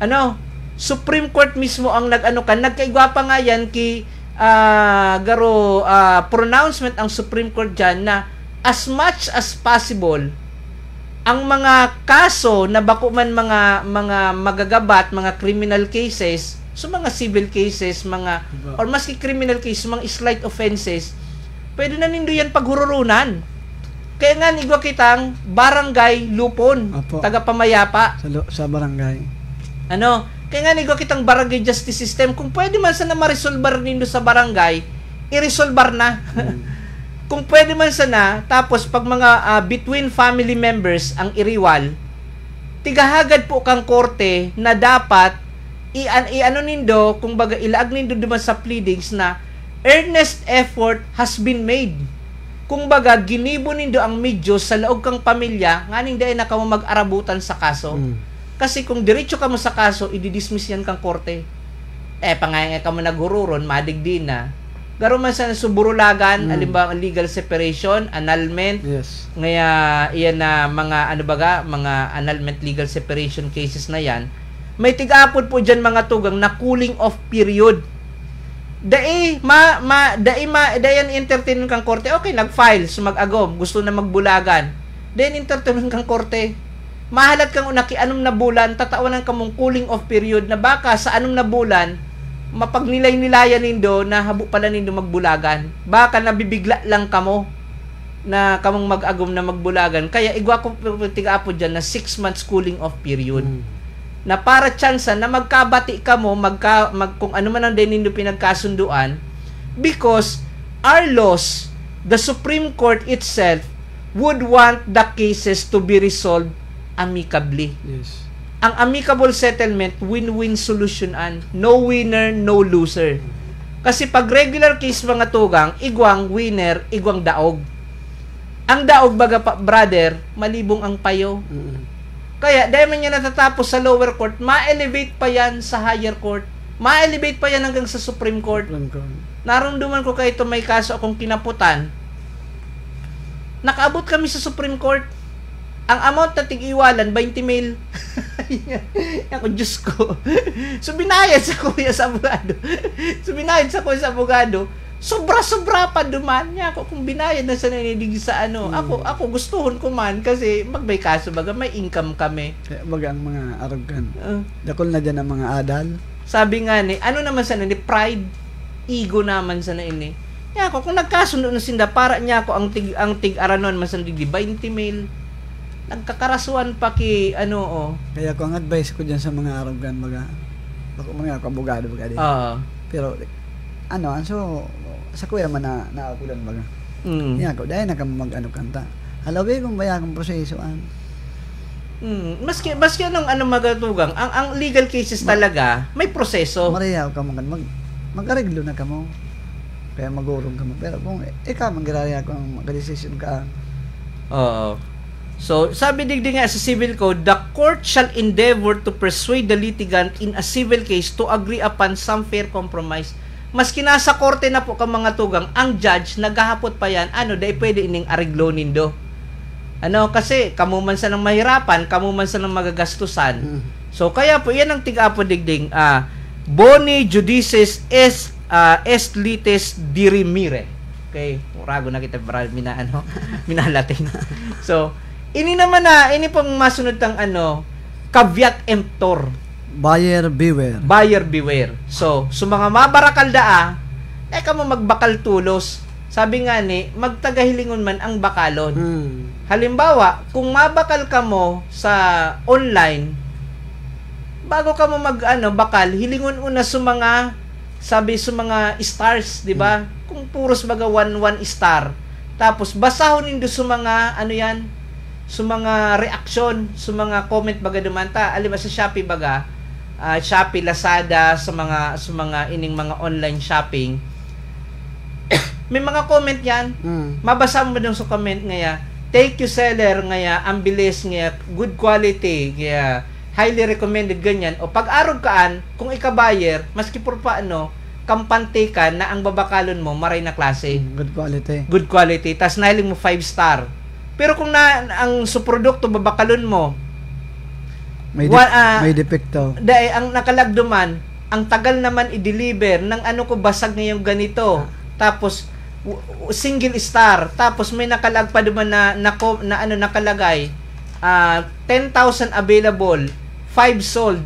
Ano? Supreme Court mismo ang nag-ano ka. Nagkaigwa pa nga yan ki ah, garo ah, pronouncement ang Supreme Court dyan na as much as possible ang mga kaso na bako man mga mga magagabat, mga criminal cases, so mga civil cases, mga Diba? or maski criminal case, mga slight offenses, pwede na nindo yan paghururunan. Kaya nga igwa kitang barangay lupon, Opo. taga pamayapa. Sa, sa barangay. Ano? Kaya nga nigo kitang barangay justice system. Kung pwede man sana ma-resolbar nindo sa barangay, i-resolbar na. Kung pwede man sana, tapos pag mga ah, between family members ang iriwal, tigahagad po kang korte na dapat i, an, i ano nindo, kung baga ilaag nindo duman sa pleadings na earnest effort has been made. Kung baga ginibo nindo ang medyo sa laog kang pamilya, nganing dahil na kamo mag-arabutan sa kaso. Mm. Kasi kung diretso ka mo sa kaso, i-dismiss yan kang korte. Eh, pangayang ka mo naghururon, madigdi na. Garo man sa suburulagan, Mm. alimbawa legal separation, annulment, Yes. ngaya iyan na mga ano baga, mga annulment legal separation cases na yan. May tigapod po diyan mga tugang na cooling off period. Dai ma ma dai ma dayan entertain kang korte. Okay, nag-file so mag-agom, gusto na magbulagan. Then entertain kang korte. Mahalat kang unaki anong na bulan, tatawanan ka mong cooling off period na baka sa anong na bulan mapagnilay-nilayan nindo na habo pala nindo magbulagan. Baka nabibigla lang kamo na kamong mag-agom na magbulagan. Kaya igwa ko tiga-apo dyan na 6 months cooling off period. Mm. Na para tsansa na magkabati ka mo, magka, mag, kung ano man ang din nindo pinagkasunduan, because our laws, the Supreme Court itself, would want the cases to be resolved amicably. Yes. Ang amicable settlement, win-win solution an. No winner, no loser. Kasi pag regular case mga tugang, igwang winner, igwang daog. Ang daog baga pa, brother, malibong ang payo. Kaya dahil man yan natatapos sa lower court, ma-elevate pa yan sa higher court. Ma-elevate pa yan hanggang sa Supreme Court. Alam ko. Naramdaman ko kay ito may kaso akong kinaputan. Nakaabot kami sa Supreme Court. Ang amount na tig-iwalan, 20 mil. Ako, Diyos ko. so, binayad sa kuya sa abogado. so, binayad sa kuya sa abogado. Sobra-sobra pa duman niya ako kung binayad na sa nanidig sa ano. Hmm. Ako, ako gustuhon ko man kasi magbay kaso baga may income kami. Kaya baga ang mga arrogant. Uh, Dakol na dyan ang mga adal. sabi nga ni, ano naman sa ni pride, ego naman sa ini. Niya ako, kung nagkasundo na sinda, para niya ako ang tig, ang tig aranon man sa di 20 mil. Nagkakarasuan pa ki, ano, oh. Kaya ko ang advice ko dyan sa mga arrogant mga ako abogado baga din. Ah. Pero ano, so sa kuya man na naakulan baga. mm. Niya ko dahil naka mag ano kanta. Halawi kung baya kung proseso an. Mm. Maski, maski anong ano magatugang, ang, ang legal cases talaga, may proseso. Mariya ka mag mag mag-areglo na kamo. Kaya magurong kamo. Pero kung ikaw manggiraya ko ang mag-decision ka. Oo. So, sabi digdi nga sa civil code, the court shall endeavor to persuade the litigant in a civil case to agree upon some fair compromise. Maski nasa korte na po ka mga tugang, ang judge, naghahapot pa yan, ano, dahil pwede ining ariglo nindo. Ano, kasi, kamo man sa nang mahirapan, kamo man sa nang magagastusan. So, kaya po, yan ang tigapo digding, ah, boni judices est, ah, est lites dirimire. Okay, rago na kita para mina ano, minalating. So, ini naman na, ini pong masunod tang ano, caveat emptor, Buyer beware. buyer beware. So, sa mga mabarakal daa, eh kamo magbakal tulos. Sabi nga ni, magtagahilingon man ang bakalon. Hmm. Halimbawa, kung mabakal ka mo sa online, bago ka mo mag ano, bakal, hilingon una sa mga sabi sa mga stars, di ba? Kung puros baga one one star. Tapos basahon nindo sa mga ano yan, sa mga reaksyon, sa mga comment baga dumanta. Alam sa Shopee baga, ah, Shopee, Lazada, sa mga sa mga ining mga online shopping. May mga comment yan, Hmm. mabasa mo dun sa comment ngaya thank you seller ngaya ang bilis ngaya good quality ngaya highly recommended ganyan o pag arog kaan kung ika buyer maski por paano kampante ka na ang babakalon mo maray na klase Good quality. good quality tas nahiling mo 5 star pero kung na ang su produkto babakalon mo May, Wa- dep- ah, may depekto. dahil ang nakalagduman ang tagal naman i-deliver ng ano ko basag ngayong ganito. Tapos w- w- single star. Tapos may nakalag pa duman na na, na ano nakalagay ah 10,000 available 5 sold.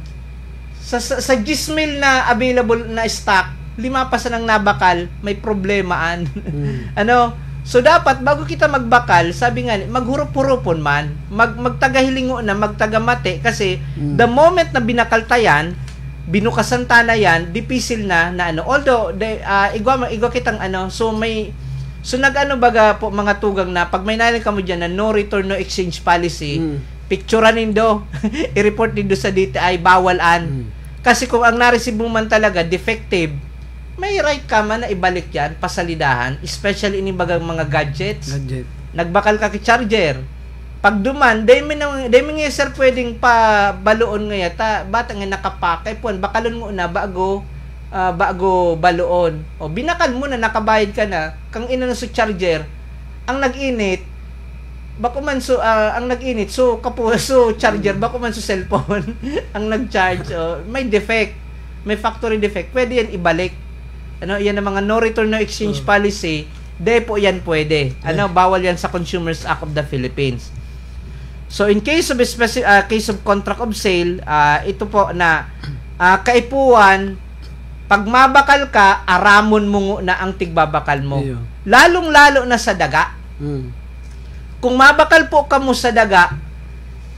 Sa sa, sa Gizmail na available na stock lima pa sa nang nabakal may problemaan Hmm. ano so dapat bago kita magbakal sabi nga maghurup-hurupon man mag magtagahilingo na magtagamate kasi Mm. the moment na binakaltayan binukasan tana yan dipisil na na ano although de, ah, igwa igwa kitang ano so may so nagano baga po mga tugang na pag may nalin ka mo dyan na no return no exchange policy Hmm. picturean nindo i-report nindo sa DTI bawalan Hmm. kasi kung ang na-receive mo man talaga defective may right ka man na ibalik yan pasalidahan especially ini bagang mga gadgets. Gadget. nagbakal ka kay charger. Pag duman day mi nang day mi nga sir pwedeng pa baluon nga yata. Bata nga nakapakay puan bakalon mo na bago ah, bago baluon. O binakal mo na nakabayad ka na kang ina sa charger ang nag-init bako man so ah, ang nag-init so kapo so charger bako man so cellphone ang nag-charge oh, may defect. May factory defect. Pwede yan ibalik ano yan ang mga no return no exchange policy de po yan pwede ano bawal yan sa Consumers Act of the Philippines So in case of a speci- ah, case of contract of sale, ah, ito po na ah, kaipuan pag mabakal ka, aramon mo na ang tigbabakal mo. Iyo. Lalong-lalo na sa daga. Hmm. Kung mabakal po ka mo sa daga,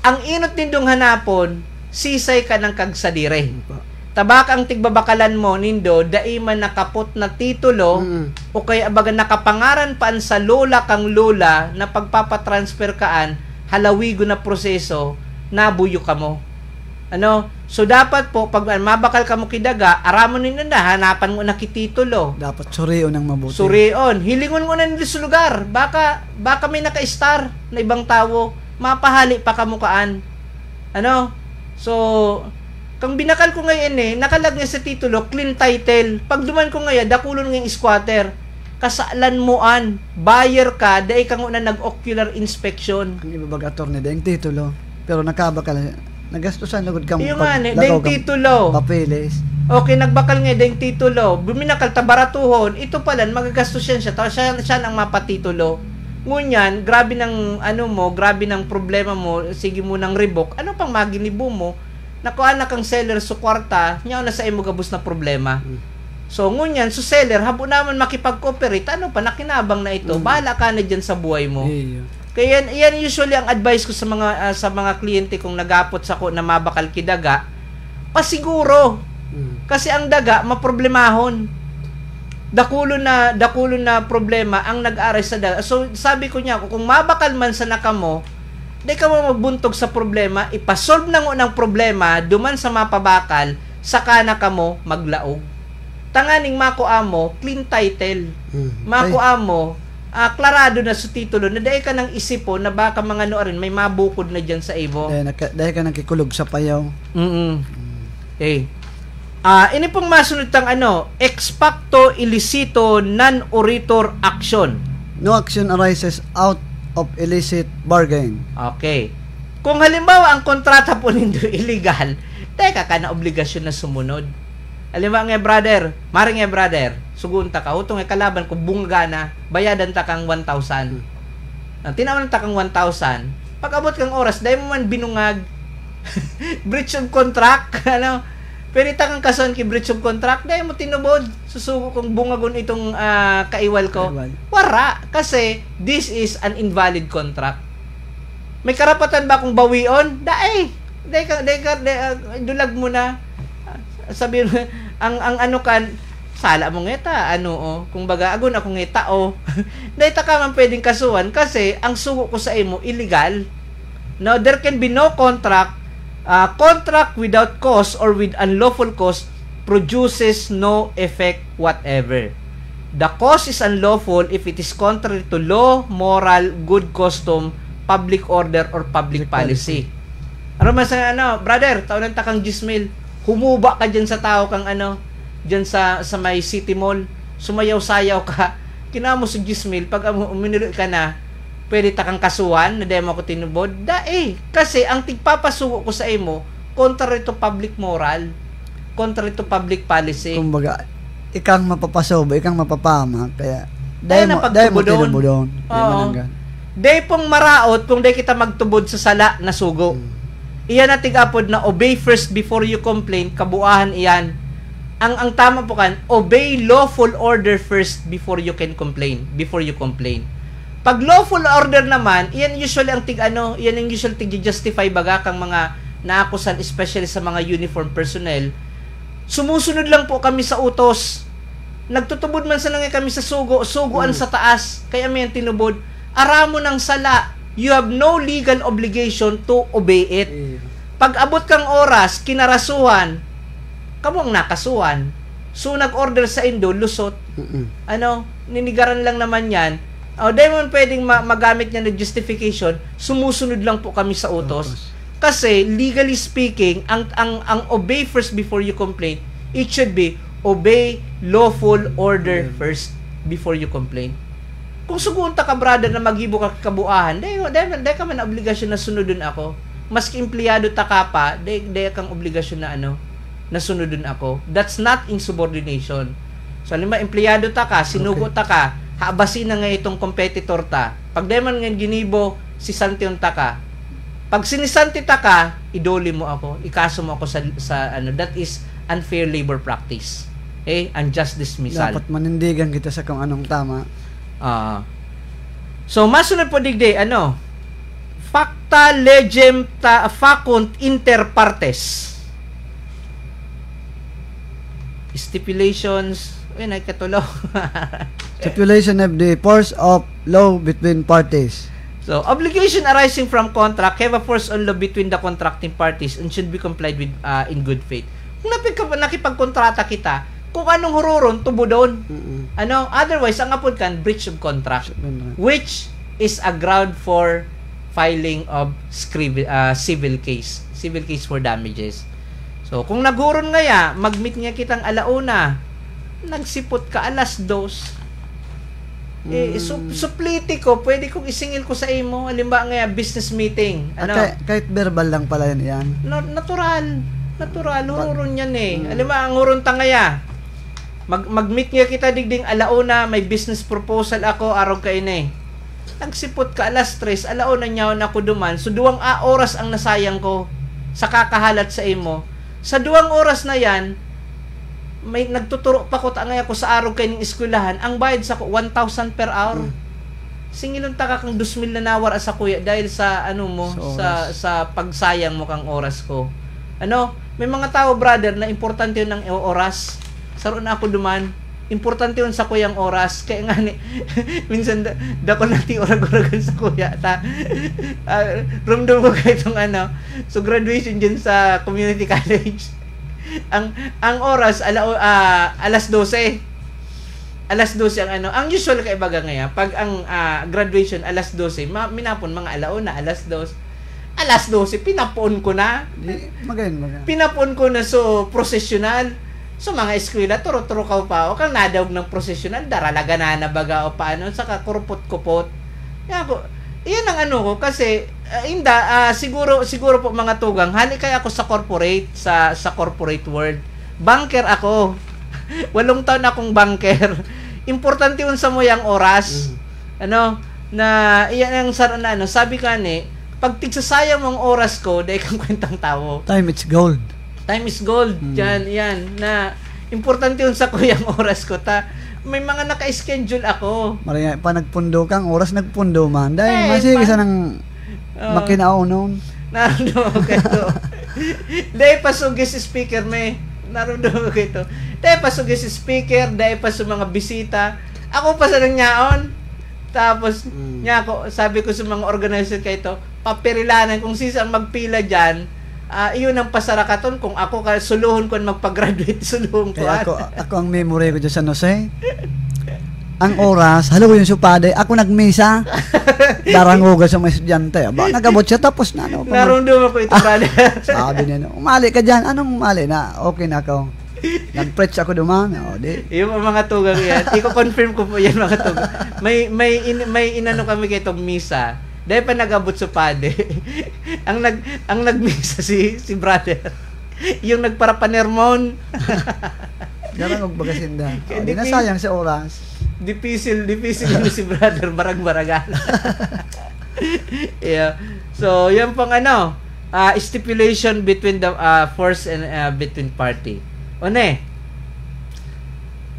ang inot nindong hanapon, sisay ka ng kagsadire. Pa. Tabak ang tigbabakalan mo nindo, daiman nakapot na titulo, Hmm. o kaya baga nakapangaran paan sa lola kang lola na pagpapatransfer kaan halawigo na proseso nabuyo ka mo. Ano? So dapat po pag mabakal ka mo kidaga aramon nino na hanapan mo na kititulo Dapat suriyo ng mabuti. surion hilingon mo na sa lugar. Baka baka may naka-star na ibang tawo mapahali pa kamukaan ano? So Kang binakal ko ngayon eh, nakalagay sa titulo, clean title. Pag duman ko ngayon, dakulon ng squatter. Kasalan mo an, buyer ka, dahil ka na nag-ocular inspection. Ang iba bag attorney dahil titulo. Pero nakabakal, nagastusan lagod kang Yung nga, dahil titulo. Papeles. Okay, nagbakal nga dahil titulo. Buminakal, tabaratuhon. Ito pala, magagastos yan siya. Tapos siya, siya ang mapatitulo. Ngunyan, grabe ng ano mo, grabe ng problema mo, sige mo ng revoke. Ano pang maginibo mo? Nakuha na kang seller sa kwarta, nya na sa imo gabus na problema. Mm. So, ngunyan, so seller, habo naman makipag-cooperate, ano pa, nakinabang na ito, mm. bahala ka na dyan sa buhay mo. Yeah. Kaya yan, yan usually ang advice ko sa mga uh, sa mga kliyente kong nagapot sa ko na mabakal kidaga, pasiguro. Mm. Kasi ang daga, maproblemahon. Dakulo na, dakulo na problema ang nag-aray sa daga. So, sabi ko niya, kung mabakal man sa nakamo, di ka mo magbuntog sa problema, ipasolve na ng problema, duman sa mapabakal, saka na ka mo maglaog. Tanganing mako amo, clean title. Hmm. Mako amo, uh, klarado na sa titulo na dahil ka nang isipo na baka mga ano rin may mabukod na diyan sa ibo. Dahil, naka, dahil ka nang kikulog sa payaw. Mm. -mm. Okay. Ah, uh, ini pong masunod tang ano, ex facto illicito non-oritor action. No action arises out of illicit bargain. Okay. Kung halimbawa ang kontrata po nindo illegal, teka ka na obligasyon na sumunod. Halimbawa nga brother, maring nga brother, sugunta ka, utong nga kalaban ko bunga na, bayadan ta kang 1,000. Ang tinawan ta kang 1,000, pag abot kang oras, dahil mo man binungag, breach of contract, ano, Perita kang kason ki breach of contract dahil mo tinubod. Susugo kong bungagon itong uh, kaiwal ko. Kaiwal. Wara. Kasi this is an invalid contract. May karapatan ba akong bawion? Dae. Dae ka, dae ka, dae, uh, dulag mo na. Sabi ang, ang ano kan, sala mo ngeta, ano oh. Kung baga, agon ako ngeta oh. Dahi ta ka man pwedeng kasuhan kasi ang sugo ko sa imo illegal. No, there can be no contract uh, contract without cause or with unlawful cause produces no effect whatever. The cause is unlawful if it is contrary to law, moral, good custom, public order, or public, policy. policy. Ano mas ano, brother, taon ng takang Gismail, humuba ka dyan sa tao kang ano, dyan sa, sa may city mall, sumayaw-sayaw ka, kinamo sa Gismail, pag uminilo ka na, pwede takang kasuhan na demo ko tinubod da eh kasi ang tigpapasuko ko sa imo contrary to public moral contrary to public policy kumbaga ikang mapapasobo ikang mapapama kaya dahil mo dahil mo tinubodon Day pong maraot kung day kita magtubod sa sala na sugo. Hmm. Iyan na tigapod na obey first before you complain, kabuahan iyan. Ang ang tama po kan, obey lawful order first before you can complain, before you complain. Pag lawful order naman, iyan usually ang tig ano, iyan ang usually tig justify baga kang mga naakusan especially sa mga uniform personnel. Sumusunod lang po kami sa utos. Nagtutubod man sa lang kami sa sugo, suguan mm. sa taas. Kaya may tinubod. Aramo ng sala. You have no legal obligation to obey it. Mm. Pag abot kang oras, kinarasuhan, kamo ang nakasuhan. So nag-order sa Indo, lusot. Mm-mm. Ano, ninigaran lang naman 'yan Oh, dahil mo pwedeng ma- magamit niya na justification, sumusunod lang po kami sa utos. Kasi legally speaking, ang ang ang obey first before you complain, it should be obey lawful order first before you complain. Kung sugunta ka brother na magibo ka kabuahan, dahil dahil dahil ka man obligasyon na sunodun ako. Maski empleyado ta ka pa, dahil dahil kang obligasyon na ano, na sunodun ako. That's not insubordination. So, lima empleyado ta ka, sinugo okay. ta ka, habasin na nga itong competitor ta. Pag deman nga ginibo, si Santion ta ka. Pag sinisanti ta ka, idoli mo ako, ikaso mo ako sa, sa ano, that is unfair labor practice. Eh, unjust dismissal. Dapat manindigan kita sa kung anong tama. Ah. Uh, so, masunod po digde, ano, facta legem ta facunt inter partes. Stipulations, ay, nagkatulo. Stipulation of the force of law between parties. So, obligation arising from contract have a force on law between the contracting parties and should be complied with uh, in good faith. Kung nakipagkontrata kita, kung anong hururon, tubo doon. Mm-hmm. Ano, otherwise, ang apod kan, breach of contract, which is a ground for filing of scrib- uh, civil case. Civil case for damages. So, kung naguron nga ya, mag-meet nga kitang alauna, nagsipot ka alas dos, eh, Mm. so, supliti ko, pwede kong isingil ko sa imo, halimbawa nga business meeting. At Ano? kahit, kahit verbal lang pala yan. yan. No, natural. Natural. Huron yan eh. Alam mo, ang huron tangaya. Mag, mag-meet nga kita digding alauna, may business proposal ako, araw kayo na eh. Nagsipot ka alas 3, alauna niya ako duman. So, duwang a oras ang nasayang ko sa kakahalat sa imo. Sa duwang oras na yan, may nagtuturo pa ko tangay ako sa araw kay ning eskwelahan. Ang bayad sa ko 1,000 per hour. Singilon ta ka kang 2,000 na nawar sa kuya dahil sa ano mo Sa sa sa pagsayang mo kang oras ko. Ano? May mga tao brother na importante yun ng oras. Saro na ako duman. Importante yun sa kuyang oras. Kaya nga ni, minsan da, da ko nati orag-oragan sa kuya. Ta, uh, rumdum ko kayo itong ano. So graduation dyan sa community college. Ang ang oras ala, ah, alas 12 alas 12 ang ano. Ang usual kay baga ngayon, pag ang ah, graduation alas 12, ma- minapon mga alauna, alas 2. Alas 12, pinapon ko na. Magayon, magayon. Pinapon ko na so professional. So mga eskwela, turo-turo ka pa o kang nadawag ng professional, daralaga na na baga o paano, saka kurupot-kupot. Yan ako, iyan ang ano ko kasi ah, inda ah, siguro siguro po mga tugang hali kaya ako sa corporate sa sa corporate world? Banker ako. Walong taon akong banker. Importante yun sa mo yung oras ano? Na iyan ang sar na ano sabi ka ni pag tigsasayang mong oras ko dahil kang kwentang tao. Time it's gold. time is gold. Yan yan. Na importante yun sa kuyang oras ko. Ta may mga naka-schedule ako Maraya, pa nagpundo kang, oras nagpundo man. Dahil Eh, masige pa- sa ng Oo. makinao noon. Narundo ko ito. Dahil pasugis si speaker me. Narundo ko ito. Dahil pasugis si speaker, dahil pa mga bisita. Ako pa sa nangyaon. Tapos, Mm. niya ako, sabi ko sa mga organizer kay ito, papirilanan kung sisang magpila dyan, ah iyon ang pasarakaton kung ako ka suluhon ko magpag-graduate suluhon ko. Kaya ah. ako, ako ang memory ko dyan sa Jose. Ang oras, halo yung supade, ako nagmisa. Daranguga sa mga estudyante. Aba, nagabot siya tapos na. Ano, pag- Narundo ko ito, brother. sabi niya, no, umali ka dyan. Anong umali na? Okay na ako. Nag-preach ako duman. O, di. Yung mga tugang yan, i-confirm ko po yan mga tugang. May may in, may inano kami kay itong misa. Dahil pa nagabot sa pade. ang nag ang nagmisa si si brother. Yung nagparapanermon. Darangog bagasinda. O, Kaya di di- na sayang sa oras. Dipisil, dipisil yun si brother, barag-baragal. yeah. So, yan pong ano, ah, stipulation between the ah, force and ah, between party. One,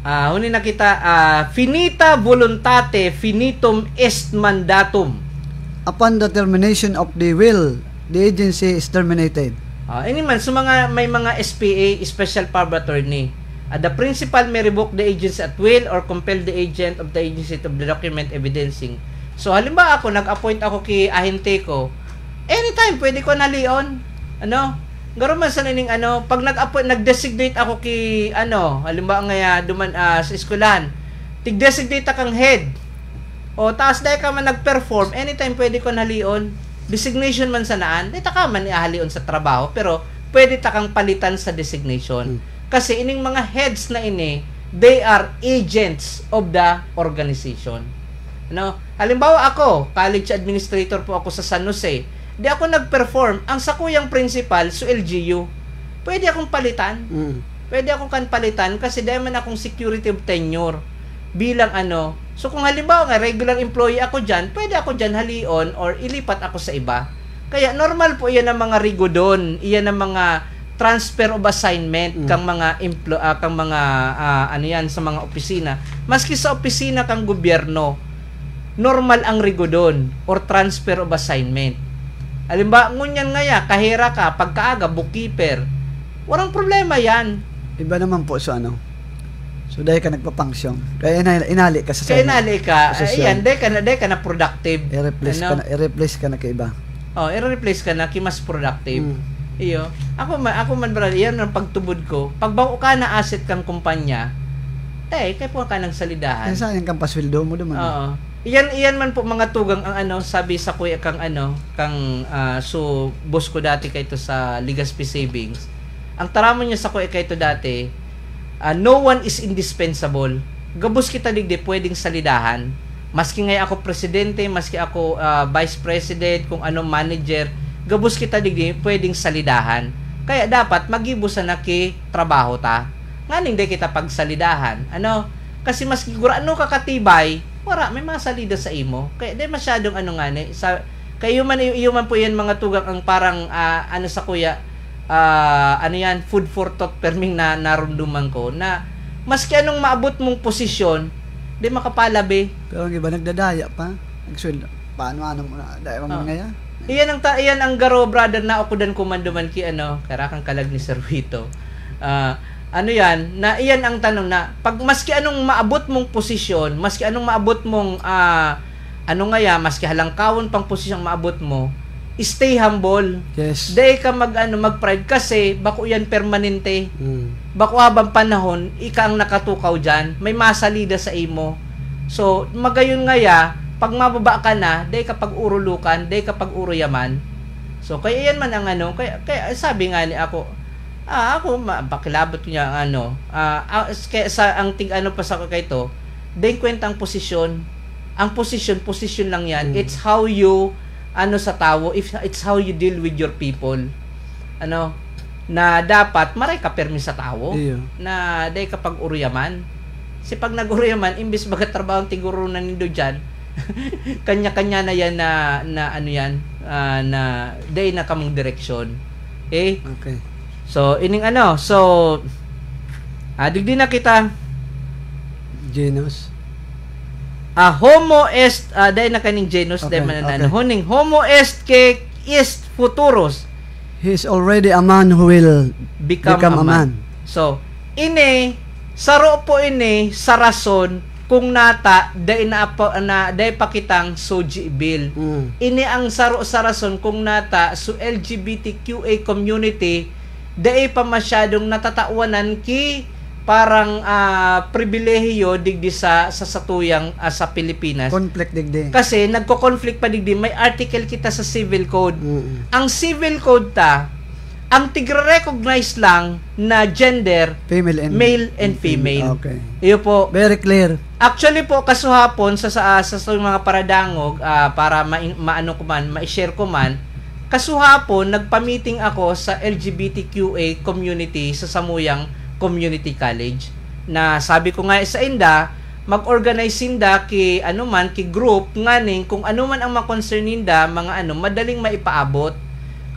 ah, huni na kita, ah, finita voluntate finitum est mandatum. Upon the termination of the will, the agency is terminated. Ini man, sa mga, may mga SPA, Special Power Attorney, ah, the principal may revoke the agency at will or compel the agent of the agency to the document evidencing. So, halimbawa ako, nag-appoint ako kay ahente ko, anytime, pwede ko nalion. Ano? Garo man sa naning ano, pag nag-appoint, nag-designate ako kay, ano, halimbawa nga duman ah, sa eskwelahan, tig-designate kang head. O, taas dahil ka man nag-perform, anytime pwede ko nalion. Designation man sa naan, di ta ka man iahalion sa trabaho, pero pwede ta kang palitan sa designation. Kasi ining mga heads na ini, they are agents of the organization. Ano? Halimbawa ako, college administrator po ako sa San Jose. Di ako nag-perform. Ang sakuyang principal, sa LGU. Pwede akong palitan. Pwede akong kan palitan kasi dahil man akong security of tenure bilang ano. So kung halimbawa nga regular employee ako diyan, pwede ako diyan halion or ilipat ako sa iba. Kaya normal po iyan ang mga rigo doon. Iyan ang mga transfer of assignment kang mga emplo- ah, kang mga ah, ano yan sa mga opisina. Maski sa opisina kang gobyerno, normal ang rigo doon or transfer of assignment. Halimbawa, ngunyan nga ya, kahira ka, pagkaaga, bookkeeper. Walang problema yan. Iba naman po sa ano. So dahil ka nagpapangsyon. Kaya inali, inali ka sa Kaya nali ka, ayan, dahil ka na, dahil ka na productive. I-replace Ano? ka na, i-replace ka na kay iba. Oh, i-replace ka na, kimas productive. Mm. Iyo. Ako man, ako man brother, yan ang pagtubod ko. Pag bao ka na asset kang kumpanya, eh, kaya po ka ng salidahan. Kaya sayang kang pasweldo mo duman. Oo. Iyan iyan man po mga tugang ang ano sabi sa kuya kang ano kang ah, so boss ko dati kay to sa Legaspi Savings. ang taramon niya sa ko kay to dati, ah, no one is indispensable. Gabos kita digdi pwedeng salidahan. Maski nga ako presidente, maski ako ah, vice president, kung anong manager, gabos kita digdi pwedeng salidahan. Kaya dapat magibusan na ki trabaho ta. Nganing di kita pagsalidahan. Ano? Kasi maski gura ano ka katibay, wala may masalida sa imo. Kaya di masyadong ano nga ni sa kayo man iyo man po yan mga tugang ang parang ah, ano sa kuya ah, ano yan food for thought perming na narumduman ko na maski anong maabot mong posisyon di makapalabi Pero ang iba nagdadaya pa. Nagsul, paano ano mo na, dahil Ah. mga ngaya. Iyan ang ta iyan ang garo brother na ako dan kumanduman ki ano karakang kalag ni Sir Vito. Ah, ano yan na iyan ang tanong na pag maski anong maabot mong posisyon, maski anong maabot mong ah, ano nga ya, maski halangkawon pang posisyong maabot mo, stay humble. Yes. Day ka mag ano mag pride kasi bako yan permanente. Mm. Bako habang panahon, ika ang nakatukaw dyan, may masalida sa imo. So, magayon nga ya, pag mababa ka na, day kapag urulukan, day kapag uruyaman. So, kaya yan man ang ano, kaya, kaya sabi nga ni ako, ah, ako, bakilabot ko niya ang ano, ah, ah, kaya sa, ang ting ano pa sa kay to, day kwentang posisyon. Ang posisyon, posisyon lang yan. Mm. It's how you, ano sa tao, if it's how you deal with your people. Ano, na dapat maray ka permi sa tao Iyo. na day kapag uruyaman. Kasi pag nag-uruyaman, imbis baga trabaho ang tiguro na nindo dyan, kanya-kanya na yan na, na ano yan, ah, na day na kamong direksyon. Okay? Okay. So, ining ano, so, ah, digdi na kita, Genus. Ah, homo est, ah, day na kaning genus, Okay, day mananan, okay. huning, homo est ke est futuros, He is already a man who will become, become, a man. So, ini saro po ini sa rason kung nata day na po na day pakitang soji bill. Mm. Ini ang saro sa rason kung nata so LGBTQA community day pa masyadong natatawanan ki parang ah, pribilehiyo digdi sa sa satuyang ah, sa Pilipinas. Conflict digdi. Kasi nagko-conflict pa digdi may article kita sa civil code Mm. ang civil code ta, ang tigre-recognize lang na gender, Female and male and female. Okay. Iyo po. Very clear. Actually po, kasuhapon sa, sa, sa, sa mga paradangog, ah, para ma, maano ko man, ma-share ko man, kasuhapon, nagpa-meeting ako sa LGBTQA community sa Samuyang Community College. Na sabi ko nga sa inda, mag-organize sinda ki ano ki group nganing kung ano man ang ma-concern ninda mga ano madaling maipaabot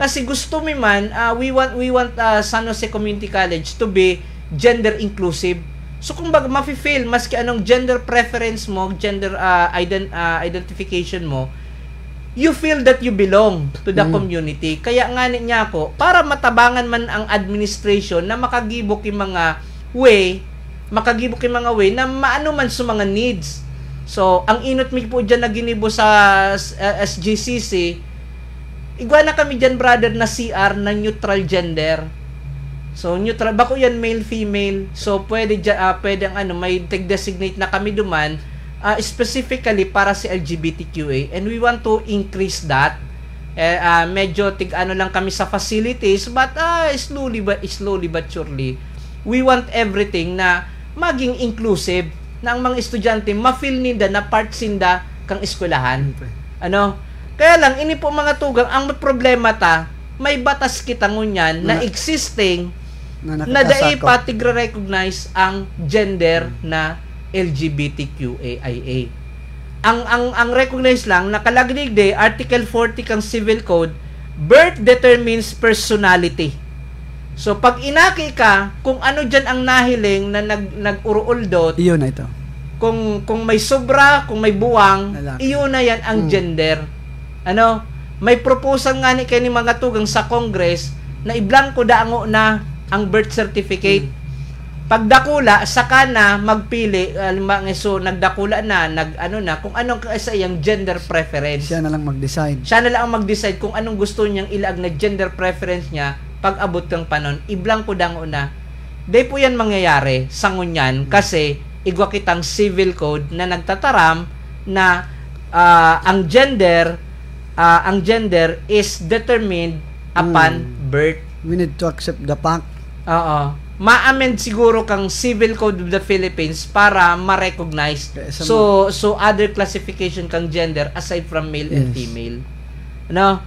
kasi gusto mi man ah, we want we want ah, San Jose Community College to be gender inclusive so kung bag mafi-feel maski anong gender preference mo gender ah, ident- ah, identification mo you feel that you belong to the Mm. community kaya nga ni niya ako para matabangan man ang administration na makagibok yung mga way makagibok yung mga way na maano man sa mga needs so ang inot mi po dyan na ginibo sa uh, SGCC igwa na kami dyan brother na CR na neutral gender So neutral bako yan male female. So pwede dyan, ah, pwede ang ano may tag-designate na kami duman ah, specifically para sa LGBTQA and we want to increase that. Eh, ah, medyo tig ano lang kami sa facilities but ah, slowly but slowly but surely we want everything na maging inclusive na ang mga estudyante ma-feel nila na part sinda kang eskwelahan. Ano? Kaya lang, ini po mga tugang, ang problema ta, may batas kita ngunyan na Na- existing Na, na dai nakakasako. pa tigre-recognize ang gender na LGBTQAIA. Ang ang ang recognize lang nakalagay de Article 40 kang Civil Code, birth determines personality. So pag inaki ka kung ano diyan ang nahiling na nag nag-uruuldot, Iyon na ito. kung kung may sobra, kung may buwang, Lalaki. iyon na yan ang Hmm. gender. Ano? May proposal nga ni kay ni mga tugang sa Congress na iblangko daango na ang birth certificate. Pagdakula, saka na magpili, alimang so nagdakula na, nag ano na, kung anong sa iyang gender preference. Siya na lang mag-decide. Siya na lang ang mag-decide kung anong gusto niyang ilag na gender preference niya pag abot ng panon. Iblang ko dango na. Di po yan mangyayari sa ngunyan kasi igwa kitang civil code na nagtataram na ah, ang gender ah, ang gender is determined upon Mm. birth. We need to accept the fact Oo. Ma-amend siguro kang Civil Code of the Philippines para ma-recognize. So so other classification kang gender aside from male and Yes. female. No?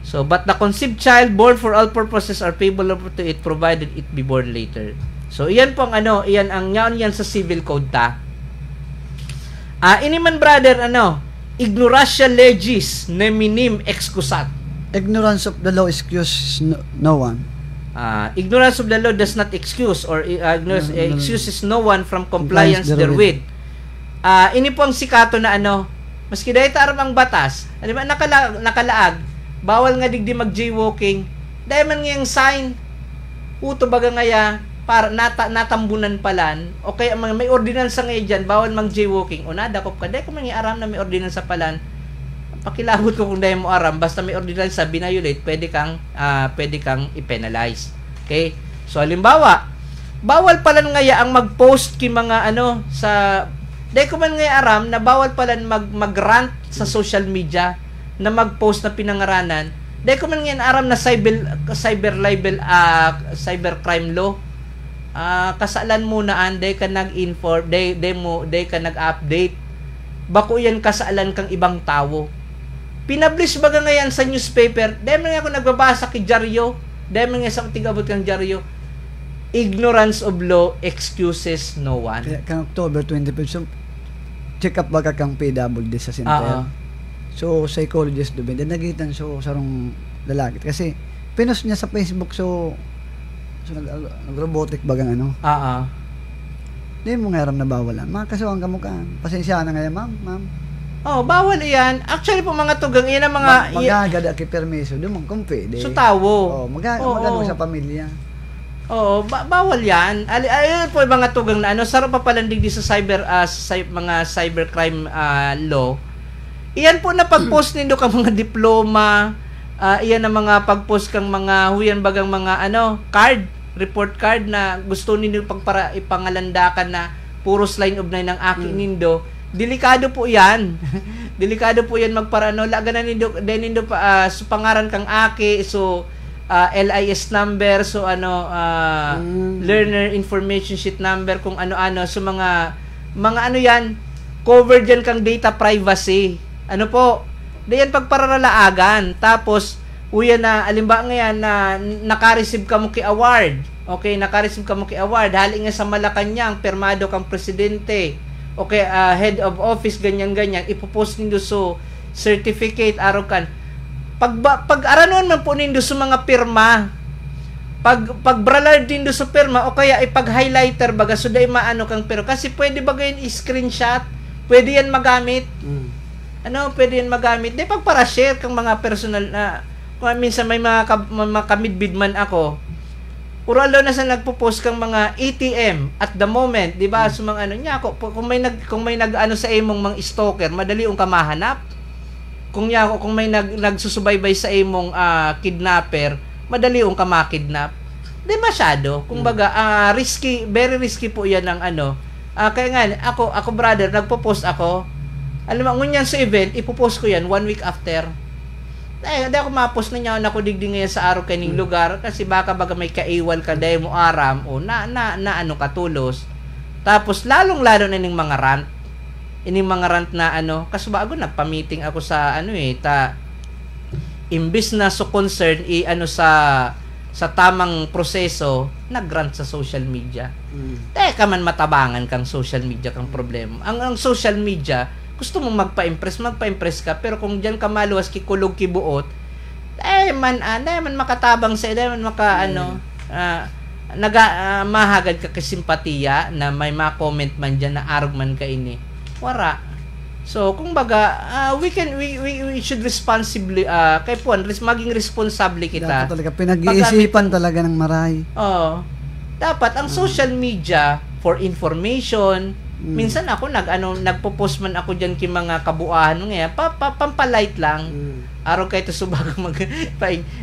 So but the conceived child born for all purposes are payable to it provided it be born later. So iyan po ang ano, iyan ang yan, yan sa Civil Code ta. Ah, ini man brother ano, ignoratia legis neminim excusat. Ignorance of the law excuses no, no one. Uh, ignorance of the law does not excuse or uh, no, no. excuses no one from compliance Compliance therewith. Ah, ini po ang sikato na ano, maski dahil taram ang batas, ano ba, nakala, nakalaag, bawal nga digdi mag jaywalking, dahil man ngayang sign, uto baga ngaya, para nata, natambunan palan, o kaya may ordinansa ngayon dyan, bawal mag jaywalking, o nadakop ka, dahil kung may aram na may ordinansa palan, pakilabot ko kung dahil mo aram basta may ordinansa binayolate pwede kang ah, pwede kang i-penalize. Okay? So halimbawa bawal pala ngaya ang mag-post ki mga ano sa dahil ko man ngaya aram na bawal pala mag mag-rant sa social media na mag-post na pinangaranan dahil ko man ngayon aram na cyber cyber libel ah, cyber crime law ah kasalan muna an day ka nag-inform day day mo day ka nag-update. Bako yan kasalan kang ibang tao Pinablish baga ngayon sa newspaper, dahil nga ako nagbabasa kay Jaryo, dahil nga sa tigabot kang Jaryo, ignorance of law excuses no one. Kaya kang October 25, so, check up baga kang PWD sa center. So, psychologist doon. Then, nagitan so, sarong lalaki. Kasi, pinos niya sa Facebook, so, so nag, nag-robotic bagang ano. Oo. Hindi mo nga na bawalan. Mga kasuwang kamukhaan. Pasensya na ngayon, ma'am, ma'am. Oh, bawal iyan. Actually po mga tugang, iyan ang mga... Mag, magagada kay permiso. Doon mong kumpede. so tawo. Oh, mag Oo. magano sa pamilya. Oo, ba- bawal yan. Ali, ayun po mga tugang na ano, sarap pa palandig di sa cyber, ah, sa mga cybercrime ah, law. Iyan po na pag-post nindo kang mga diploma, ah, iyan na mga pag-post kang mga, huyan bagang mga ano, card, report card na gusto nindo pagpara ipangalandakan na puros line of nine ng aki nindo. Delikado po yan. Delikado po yan magparano. Laga na nindo, din nindo pa, ah, so pangaran kang aki, so ah, LIS number, so ano, ah, Mm. learner information sheet number, kung ano-ano, so mga, mga ano yan, covered yan kang data privacy. Ano po, diyan pagpararalaagan. Tapos, uya na, alimba ngayon na naka-receive ka mo ki award. Okay, naka-receive ka mo ki award. Hali nga sa Malacanang, permado kang presidente. Okay, ah, head of office, ganyan-ganyan. Ipopost nindo so certificate, araw kan. Pag, pag aranon man po nindo sa mga pirma, pag pag bralard din do sa pirma o kaya ipag highlighter baga so day maano kang pero kasi pwede ba gayon i-screenshot pwede yan magamit Mm. ano pwede yan magamit di pag para share kang mga personal na kung minsan may mga, ka, mga kamidbid man ako Uralo na sa nagpo-post kang mga ATM at the moment, 'di ba? So mga ano niya ako, kung may nag kung may nag-ano sa imong mga stalker, madali yung kamahanap. Kung niya ako kung may nag nagsusubaybay sa imong ah, kidnapper, madali yung kamakidnap. Di masyado. Kung baga, ah, risky, very risky po 'yan ng ano. Ah, kaya nga ako, ako brother, nagpo-post ako. Alam mo, ngunyan sa event, ipo-post ko 'yan one week after. Eh, hindi ako mapost na niya na ko digdi ngayon sa araw kaning lugar kasi baka baga may kaiwal ka dahil mo aram o na, na, na ano katulos. Tapos lalong lalo na ning mga rant. Ining mga rant na ano, kasi bago nagpa-meeting ako sa ano eh, ta imbis na so concern i ano sa sa tamang proseso, nagrant sa social media. Mm. Teka man matabangan kang social media kang problema. Ang ang social media, gusto mong magpa-impress, magpa-impress ka, pero kung diyan ka maluwas kikulog kibuot, eh man ano, eh, man makatabang sa eh, man maka ano, ah, naga ah, mahagad ka kasimpatiya na may ma-comment man diyan na arog man ka ini. Wara. So, kung baga, ah, we can we, we, we should responsibly ah kay puan, res, maging responsable kita. Dapat talaga pinag-iisipan talaga ng maray. Oo. Dapat ang social media for information. Mm. Minsan ako nag ano nagpo-post man ako diyan ki mga kabuuan ngayon, pa, pa pampalight lang. Araw kay to subagang mag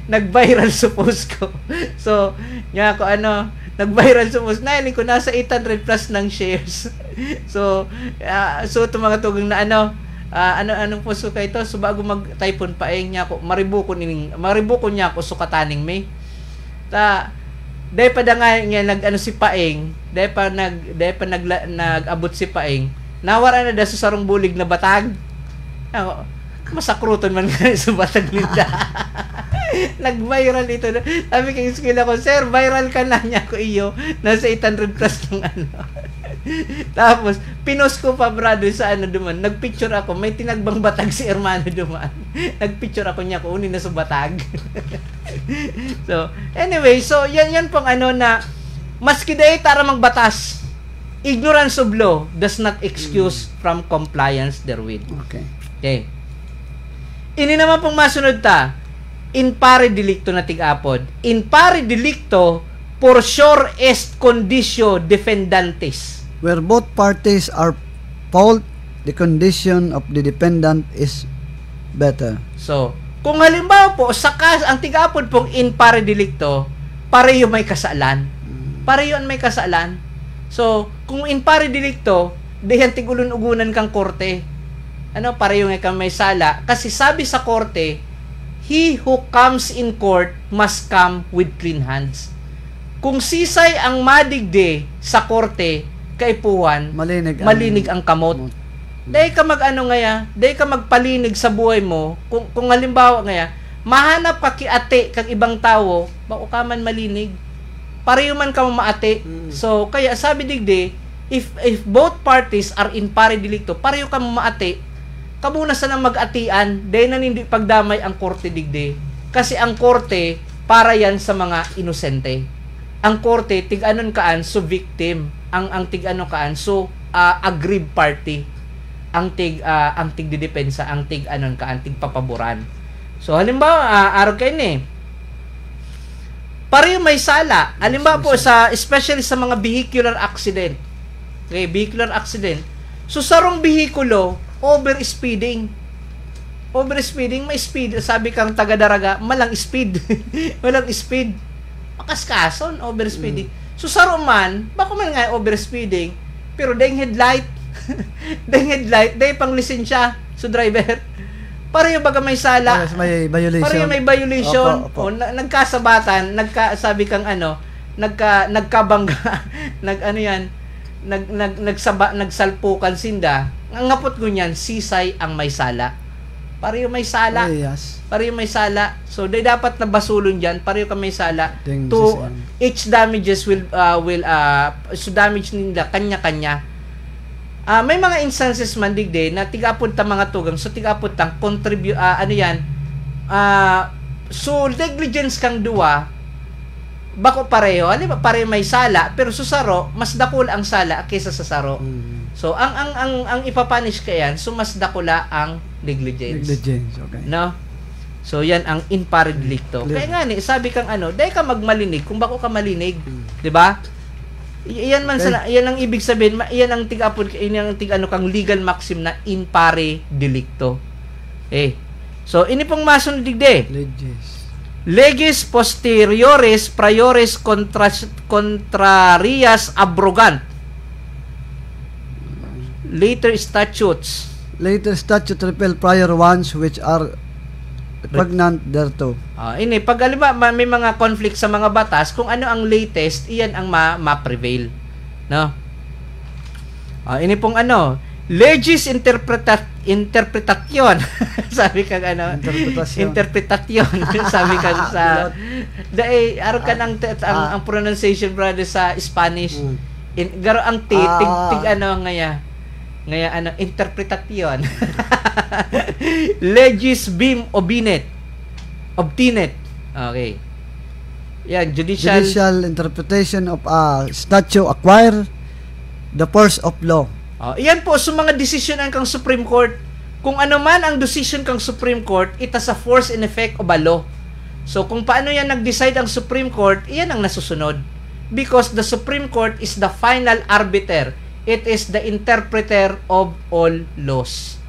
nag-viral sa post ko. So, nga ako ano, nag-viral sa post na ko nasa 800 plus ng shares. so, ah, so to mga tugang na ano, ah, ano anong post ko kay to, so bago mag-typhoon paing niya ako, maribuko ning maribuko niya ako sukataning may. Ta Dahil pa da nga nga nag si Paeng, dahil pa nag dahil pa nag nag-abot si Paeng, nawara na da sa sarong bulig na batag. Ako, masakruton man nga sa batag nila. Nag-viral ito. Sabi kay skill ako, Sir, viral ka na niya ko iyo. Nasa 800 plus ng ano. Tapos, pinos ko pa brado sa ano duman. Nagpicture ako, may tinagbang batag si Hermano duman. Nagpicture ako niya ko, unin na sa batag. so, anyway, so yan yan pong ano na maski day tara magbatas. Ignorance of law does not excuse from compliance therewith. Okay. Okay. Ini naman pong masunod ta. In pare delicto na tig-apod. In pare delicto por sure est conditio defendantes. Where both parties are fault, the condition of the dependent is better. So, kung halimbawa po, sa kas, ang tig-apod pong in pare delicto, pareho may kasalan. Pareho ang may kasalan. So, kung in pare delicto, diyan tigulun-ugunan kang korte. Ano, pareho nga kang may sala. Kasi sabi sa korte, he who comes in court must come with clean hands. Kung sisay ang madigde sa korte, kaipuhan, Malinig ang- malinig ang kamot. Dahil ka mag-ano ngaya, dahil ka magpalinig sa buhay mo, kung, kung halimbawa ngaya, mahanap ka kiate kag ibang tao, bako ka man malinig. Pareho man ka maate. So, kaya sabi digde, if if both parties are in pare delicto, pareho ka maate, kamuna sa nang mag-atian, dahil na hindi pagdamay ang korte digde. Kasi ang korte, para yan sa mga inosente. Ang korte, tig-anon kaan, so victim. Ang, ang tig-ano kaan, so uh, aggrieved party. Ang tig, ah, ang tig didepensa, ang tig anon kaan, tig papaboran. So, halimbawa, uh, araw kayo ni, pareho may sala. Halimbawa po, sa, especially sa mga vehicular accident. Okay, vehicular accident. So, sarong behikulo, over speeding. Over speeding, may speed. Sabi kang taga-daraga, malang speed. malang speed. Makaskason, over speeding. So, saro man, bako man nga over speeding, pero dahil headlight, dahil headlight, dahil pang lisensya, so driver. Pareho baga may sala. Yes, may violation. Pareho may violation. Opo, opo. O, na, nagkasabatan, nagka, sabi kang ano, nagka, nagkabangga, nag ano yan, nag, nag, nagsaba, nagsalpukan sinda. Ang ngapot ko niyan, sisay ang may sala. Pareho may sala. Yes. Pareho may sala. So, they dapat na basulon dyan. Pareho ka may sala. Ding To, each damages will, uh, will, uh, so damage nila, kanya-kanya. Ah, may mga instances man digde na tigapod ta mga tugang so tigapod tang contribute ah, ano yan ah so negligence kang duwa bako pareho ba pareho may sala pero sa saro mas dakul ang sala kaysa sa saro Mm. so ang ang ang ang ipapanish ka yan so mas dakula ang negligence Negligence, okay. no so yan ang in pare delicto Clear. kaya nga ni sabi kang ano dahil ka magmalinig kung bako ka malinig Mm. 'di ba I- Iyan man Okay. sa iyan ang ibig sabihin, iyan ang tigapon iyan ang tig ano kang legal maxim na in pare delicto. Eh. So ini pong masunod digde. Legis. Legis posteriores priores contras, contrarias abrogant. Later statutes. Later statute repeal prior ones which are repugnant thereto. Ah, ini pag alima ma- may mga conflict sa mga batas, kung ano ang latest, iyan ang ma- ma-prevail. No? Ah, ini pong ano, legis interpretat interpretation. Sabi kang ano, Interpretasyon. interpretation. Sabi kang sa dai araw ka ng te- ang, Ah. ang pronunciation brother sa Spanish. Mm. In, garo ang ti, Ah. tig, tig ano ngaya. Ngaya ano, interpretation. legis bim obinet. Obtinet. Okay. Yan, judicial. Judicial interpretation of a statute acquire the force of law. Oh, iyan po sa mga decision ng kang Supreme Court. Kung ano man ang decision kang Supreme Court, it has a force and effect of a law. So kung paano yan nag-decide ang Supreme Court, iyan ang nasusunod. Because the Supreme Court is the final arbiter. It is the interpreter of all laws.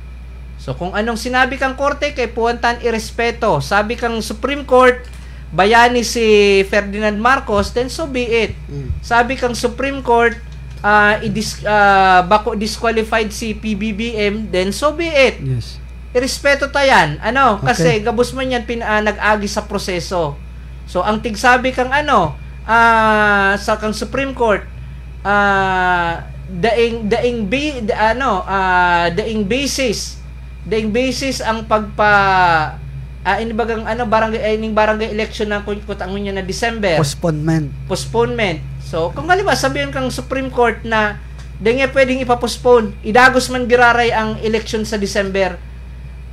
So kung anong sinabi kang korte kay puwantan irespeto. Sabi kang Supreme Court, bayani si Ferdinand Marcos, then so be it. Sabi kang Supreme Court, ah, i-dis, ah, bako disqualified si PBBM, then so be it. Yes. Irespeto ta yan. Ano? Kasi Okay. gabos man yan pin, ah, nag-agi sa proseso. So, ang tigsabi kang ano, ah sa kang Supreme Court ah daing daing bi, da, ano ah daing basis daing basis ang pagpa ah inibagang ano barangay ay ining barangay election na kung ang niya na December Postponement. postponement. So, kung halimbawa sabihin kang Supreme Court na di nga pwedeng ipapostpone, idagos man giraray ang election sa December,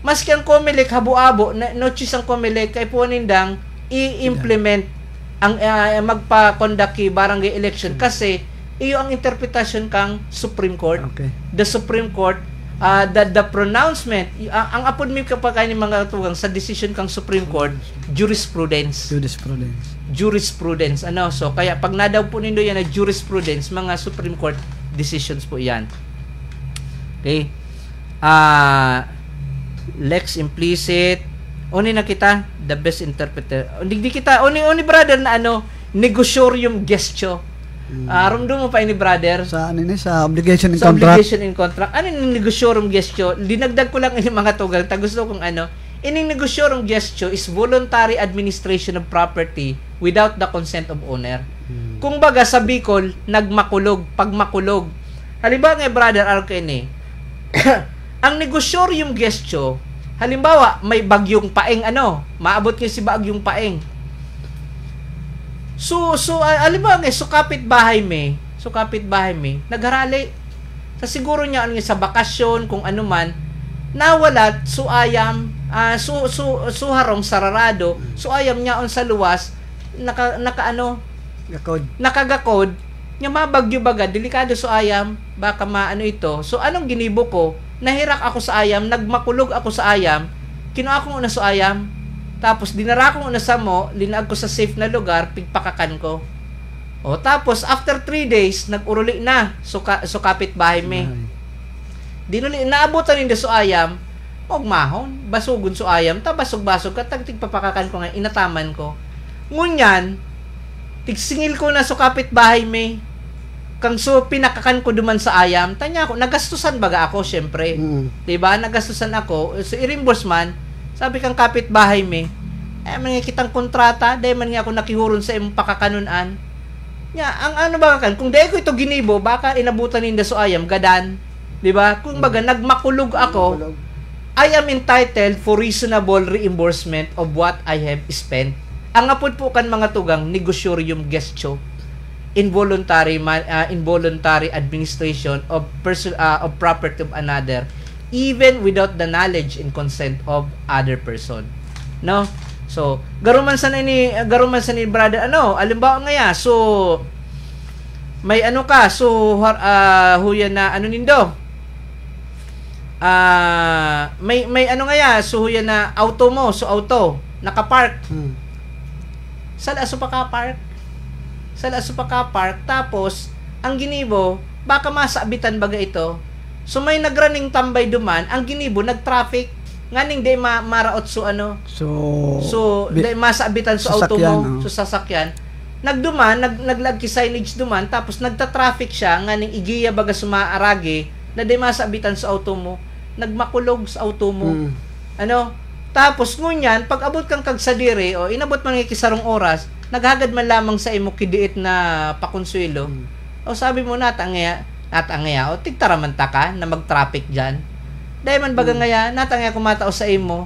maski ang COMELEC habu-abo, na notice ang COMELEC kay po nindang i-implement ang uh, magpa-conduct ki barangay election kasi iyo ang interpretation kang Supreme Court. Okay. The Supreme Court uh, the, the pronouncement ang, ang apod mi kapag ni mga tugang sa decision kang Supreme Court jurisprudence Jurisprudence. Jurisprudence. Ano? So, kaya pag nadaw po nindo yan na jurisprudence, mga Supreme Court decisions po yan. Okay? Ah, lex implicit. Uni na kita, the best interpreter. Hindi di kita, uni, uni brother na ano, negotiorium gestio. Ah, rumdum mo pa ini brother Sa ano ni sa obligation in sa contract. obligation in contract. Ano yung negosyorum gestio? Dinagdag ko lang yung mga tugal. Ta gusto kong ano. Ining negosyorum gestio is voluntary administration of property without the consent of owner. Kung baga sa Bicol, nagmakulog, pagmakulog. Halimbawa nga brother eh. ang negosyorum gestio, halimbawa may bagyong paeng ano, maabot niyo si bagyong paeng. So, so, uh, mo, nga, so kapit bahay me, so kapit bahay me, nagharali. Sa siguro niya, ano nga, sa bakasyon, kung ano man, nawalat, so ayam, ah so, so, so harong sararado, so ayam niya on sa luwas, naka, naka ano, Gakod. nakagakod, nga mabagyo baga, delikado so ayam, baka maano ito. So anong ginibo ko? Nahirak ako sa ayam, nagmakulog ako sa ayam, kinuha ko una sa ayam, tapos dinara ko una sa mo, linaag ko sa safe na lugar, pigpakakan ko. O tapos after 3 days, nag-uruli na, suka, so kapit bahay me. Dinuli, naabutan ninda so ayam, og mahon, basugon so ayam, ta basog-basog ka, tagtig papakakan ko nga, inataman ko. Ngunyan, tigsingil ko na so kapit bahay me, kang so pinakakan ko duman sa ayam, tanya ko, nagastusan baga ako, syempre. Mm. 'Di ba? Nagastusan ako. So i-reimburse man, sabi kang kapitbahay me, eh man nga kitang kontrata, dahil man nga ako nakihuron sa imong pakakanunan. Nya, ang ano ba kan, kung dahil ko ito ginibo, baka inabutan ninda so ayam gadan. 'Di ba? Kung baga nagmakulog ako, I am entitled for reasonable reimbursement of what I have spent. Ang apod po kan mga tugang negotiorium gestio involuntary man, uh, involuntary administration of person uh, of property of another even without the knowledge and consent of other person. No? So garuman sa ni garuman sa ni brother ano alimbawa nga ya so may ano ka so har- ah, huya na ano nindo ah may may ano nga ya so huya na auto mo so auto nakapark. Mm. sa laso pa ka park. Sa laso pa ka park tapos ang ginibo baka masabitan baga ito. So may nagraning tambay duman ang ginibo nag-traffic. Nganing day ma maraot so ano. So, so day masabitan sa auto mo oh. so sasakyan. Nagduman nag naglag ki signage duman tapos nagta-traffic siya nganing igiya baga sumaarage na day masabitan sa auto mo nagmakulog sa auto mo Mm. ano? Tapos ngunyan, pag abot kang kag sa dire o inabot man nga kisarong oras, naghagad man lamang sa imo kidiit na pakonsuelo. Mm. O sabi mo natangya, natangya o tigtara man ta ka na mag-traffic diyan. Dahil man baga ngaya, natangya kumatao sa imo.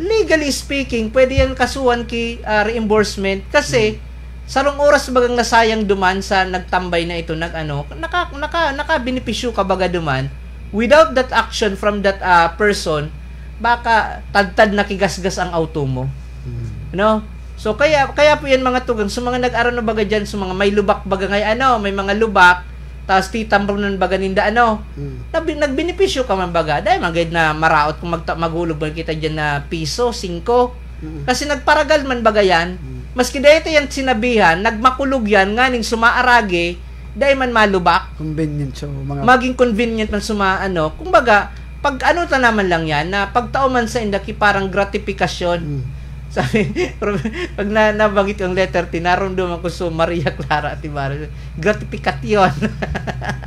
Legally speaking, pwede yan kasuhan ki ah, reimbursement kasi sarong oras bagang nasayang duman sa nagtambay na ito nag ano naka naka naka benepisyo ka baga duman without that action from that ah, person baka tadtad nakigasgas ang auto mo. Mm. no? So kaya kaya po yan mga tugang. Sa mga nag-aral na baga dyan sa mga may lubak baga ngay ano may mga lubak tapos titambro ng baga ninda ano Mm. Nagbenepisyo ka man baga. Dahil magayad na maraot kung magta, maghulog man kita dyan na piso, 5 Mm. kasi nagparagal man baga yan. Maski dahil ito yan sinabihan nagmakulog yan nganing sumaarage dahil man malubak Convenient. So, mga... maging convenient man sumaano kumbaga pag ano ta naman lang yan na pagtao man sa indaki parang gratifikasyon Mm. sabi pag na nabanggit yung letter T naramdaman ko so Maria Clara at Ibarra gratifikasyon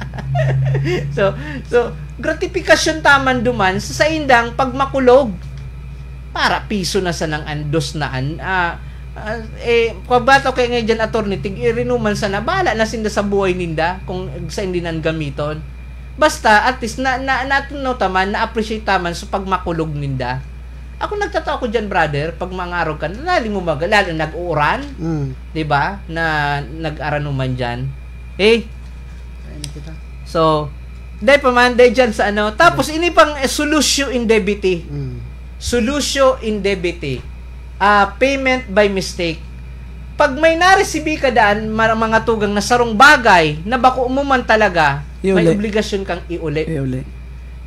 so so gratifikasyon taman duman sa indang pag makulog para piso na sa nang andos na an ah, Ah, eh, kung bata kay nga dyan attorney, tig irinuman sa na, bahala na sinda sa buhay ninda kung sa hindi nan gamiton. Basta, at least, na, na, natunaw taman, na-appreciate taman sa pagmakulog ninda. Ako nagtatao ko dyan, brother, pag araw ka, lali mo mag, lalo nag-uuran, Mm. 'di ba? Na nag-aranuman diyan. Eh, so dahil pa man dahil dyan sa ano. Tapos ini pang eh, solutio in debiti. Mm. Solutio in debiti. Ah, payment by mistake. Pag may naresibi ka daan, mga tugang na sarong bagay na bako umuman talaga, may Iuli. obligasyon kang iuli. Eh, uli.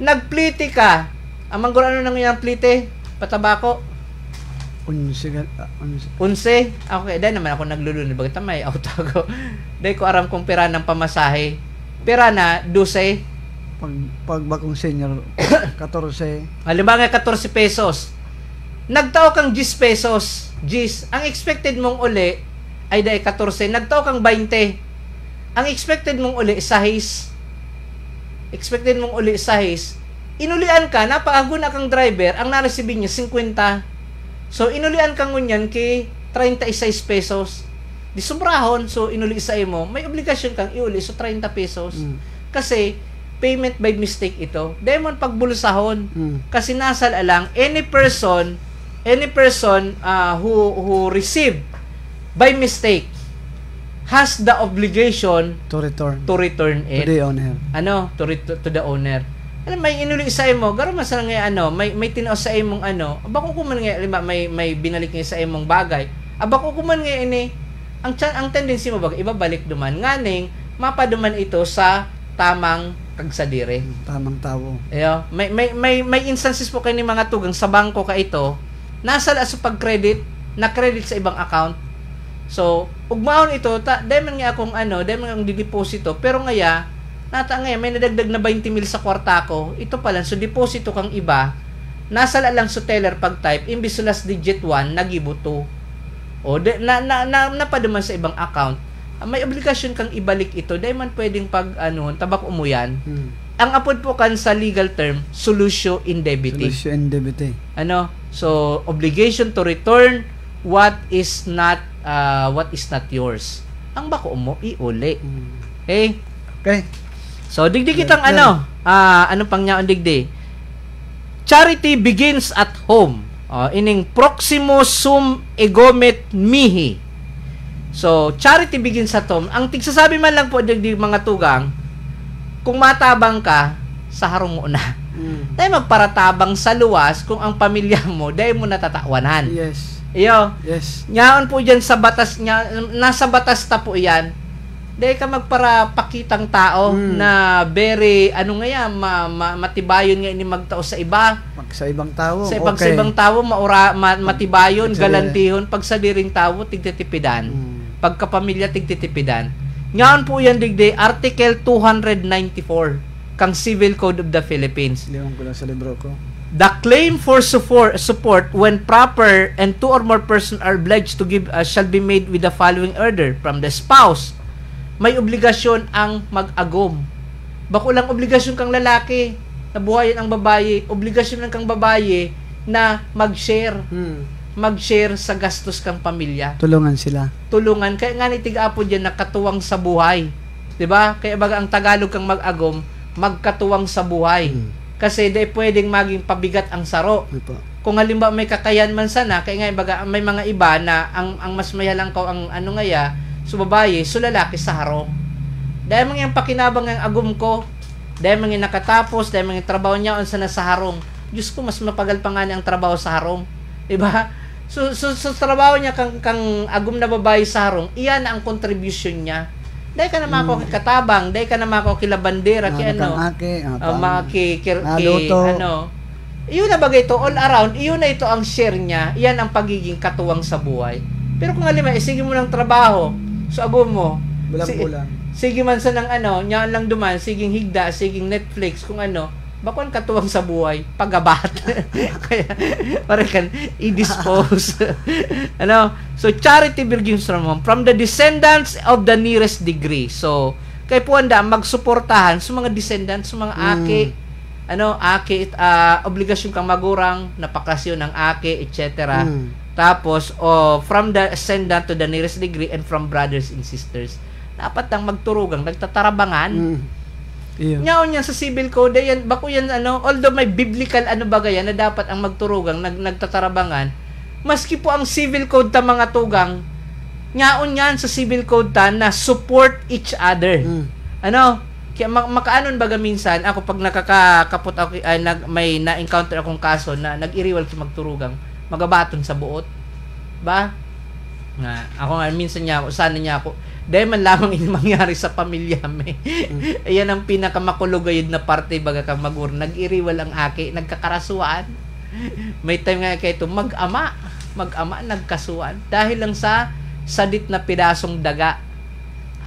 Nagpliti ka. Amang ano nang yung plite? Patabako. Unsi ka, ah, unsi. Unse, okay, dahil naman ako naglulunod. Bakit may auto ako? dahil ko aram kong pera ng pamasahe. Pera na, 12. Pag, pag bakong senior, 14. Halimbawa nga 14 pesos. Nagtao kang 10 pesos. 10. Ang expected mong uli ay dahil 14. Nagtao kang 20. Ang expected mong uli, sahis. Expected mong uli, sahis. Inulian ka, napakaguna kang driver, ang nareceive niya, 50. So, inulian ka ngunyan kay 36 pesos. Di sobrahon, so inuli sa mo, may obligasyon kang iuli, so 30 pesos. Mm. Kasi, payment by mistake ito. Demon pagbulusahon. Mm. Kasi nasa lang, any person, any person uh, who, who receive by mistake has the obligation To return. to return To it. the owner. Ano? To, ret- to the owner. Alam, may inuli sa mo, garo man sa nga ano, may may tinaos sa imong ano, aba ko kuman nga lima, may may binalik nga sa imong bagay. Aba ko kuman nga ini, ang ang tendency mo ba ibabalik duman nganing mapaduman ito sa tamang kagsadire. Tamang tao. Ayo, may may may may instances po kani mga tugang sa bangko ka ito, nasa sa pag-credit, na credit sa ibang account. So, ugmaon ito, ta, dahil nga akong ano, dahil man ang dideposito, pero ngaya, nata ngaya, may nadagdag na 20 mil sa kwarta ko, ito pala, so deposito kang iba, nasa la lang sa teller pag type, imbis last digit 1, nagibo 2. O, de, na, na, na, napaduman sa ibang account, may obligasyon kang ibalik ito, dahil man pwedeng pag, ano, tabak umuyan, Mm. ang apod po kan sa legal term, solutio in debiti. Solution and debit. Ano? So, obligation to return what is not uh, what is not yours. Ang bako mo iuli. Mm. Okay? Okay. So, digdi kitang Yeah. ano, ah ano pang nyaon digdi? Charity begins at home. Oh, ining proximo sum egomet mihi. So, charity begins at home. Ang tigsasabi man lang po digdi mga tugang, kung matabang ka, sa harong mo na. Mm. Dahil magparatabang sa luwas kung ang pamilya mo, dahil mo natatawanan. Yes. Iyo, Yes. Nyaon po dyan sa batas, nya, nasa batas ta po yan. Dahil ka magpara pakitang tao Mm. na very, ano nga yan, ma, ma, matibayon nga ini magtao sa iba. Mag sa ibang tao. sa ibang, sa okay. ibang tao, maura, ma, matibayon, sa- galantihon. Pag sa diring tao, tigtitipidan. Mm. Pagkapamilya, tigtitipidan. Ngayon po yan, digde, Article 294 kang Civil Code of the Philippines. Liwan ko lang sa libro ko. The claim for support, support when proper and two or more persons are obliged to give uh, shall be made with the following order from the spouse. May obligasyon ang mag-agom. Bako lang obligasyon kang lalaki na buhayin ang babae, obligasyon lang kang babae na mag-share, Mm. mag-share sa gastos kang pamilya. Tulungan sila. Tulungan kaya nga ni tigapo diyan nakatuwang sa buhay. 'Di ba? Kaya baga ang Tagalog kang mag-agom, magkatuwang sa buhay. Mm. Kasi di pwedeng maging pabigat ang saro Ano po? kung halimbawa may kakayan man sana kaya nga baga may mga iba na ang ang mas mayalang ko ang ano ngaya so babae so lalaki sa harong dahil mga yung pakinabang ang agum ko dahil mga nakatapos dahil mga trabaho niya on sa nasa harong Diyos ko mas mapagal pa nga niya ang trabaho sa harong diba so, so, so trabaho niya kang, kang agum na babae sa harong iyan ang contribution niya dahil ka naman ako katabang dahil ka naman ako kila bandera kay Ano ano uh, pang- mga ki, ano, iyon na bagay ito, all around, iyon na ito ang share niya, iyan ang pagiging katuwang sa buhay. Pero kung alima, eh, sige mo ng trabaho, so abo mo, si- Bulang-bulang. sige man sa ng ano, nyaan lang duman, siging higda, siging Netflix, kung ano, bakon katuwang sa buhay, pagabat. Kaya, parang kan, i-dispose. ano? So, charity begins from home. From the descendants of the nearest degree. So, kay Puanda, magsuportahan sa mga descendants, sa mga Mm. aki, ano, aki, ah, obligasyon kang magurang, napakasyon ng aki, etc. Mm. Tapos, oh, from the ascendant to the nearest degree and from brothers and sisters. Dapat lang magturugang, nagtatarabangan. Mm. Iyo. Nyaon yan sa civil code, yan, bako yan, ano, although may biblical ano baga yan, na dapat ang magturugang, nag, nagtatarabangan, maski po ang civil code ta mga tugang, nyaon yan sa civil code ta na support each other. Mm. Ano? Kaya mak- makaanon baga minsan ako pag nakakakapot ako ay nag, may na-encounter akong kaso na nag-iriwal sa magturugang magabaton sa buot. Ba? Nga, ako nga minsan niya ako, sana niya ako dahil man lamang ini mangyari sa pamilya me. Ayan ang pinakamakulugayod na parte baga ka magur. Nag-iriwal ang aki, nagkakarasuan. May time nga kay ito, mag-ama. Mag-ama, nagkasuan. Dahil lang sa sadit na pirasong daga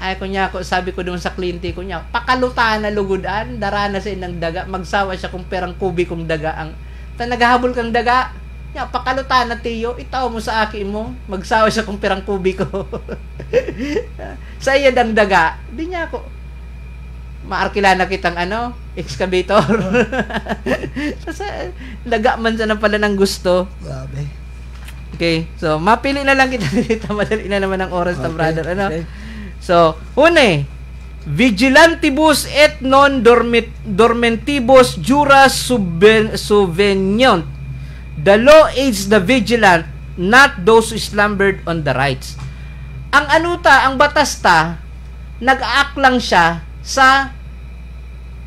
ay ko niya ako sabi ko doon sa kliyente ko niya pakalutan na lugudan dara na sa inang daga magsawa siya kung perang kubi kong daga ang ta nagahabol kang daga niya pakalutan na tiyo itaw mo sa aki mo magsawa siya kung perang kubi ko sa iya dang daga di niya ako maarkila na kitang ano excavator sa daga man sa na pala ng gusto Grabe. Okay, so mapili na lang kita dito. Madali na naman ang oras na Okay, brother. Ano? okay. So, une, vigilantibus et non dormit, dormentibus jura suben, subveniunt. The law aids the vigilant, not those who slumbered on the rights. Ang anuta, ang batasta, nag-aak lang siya sa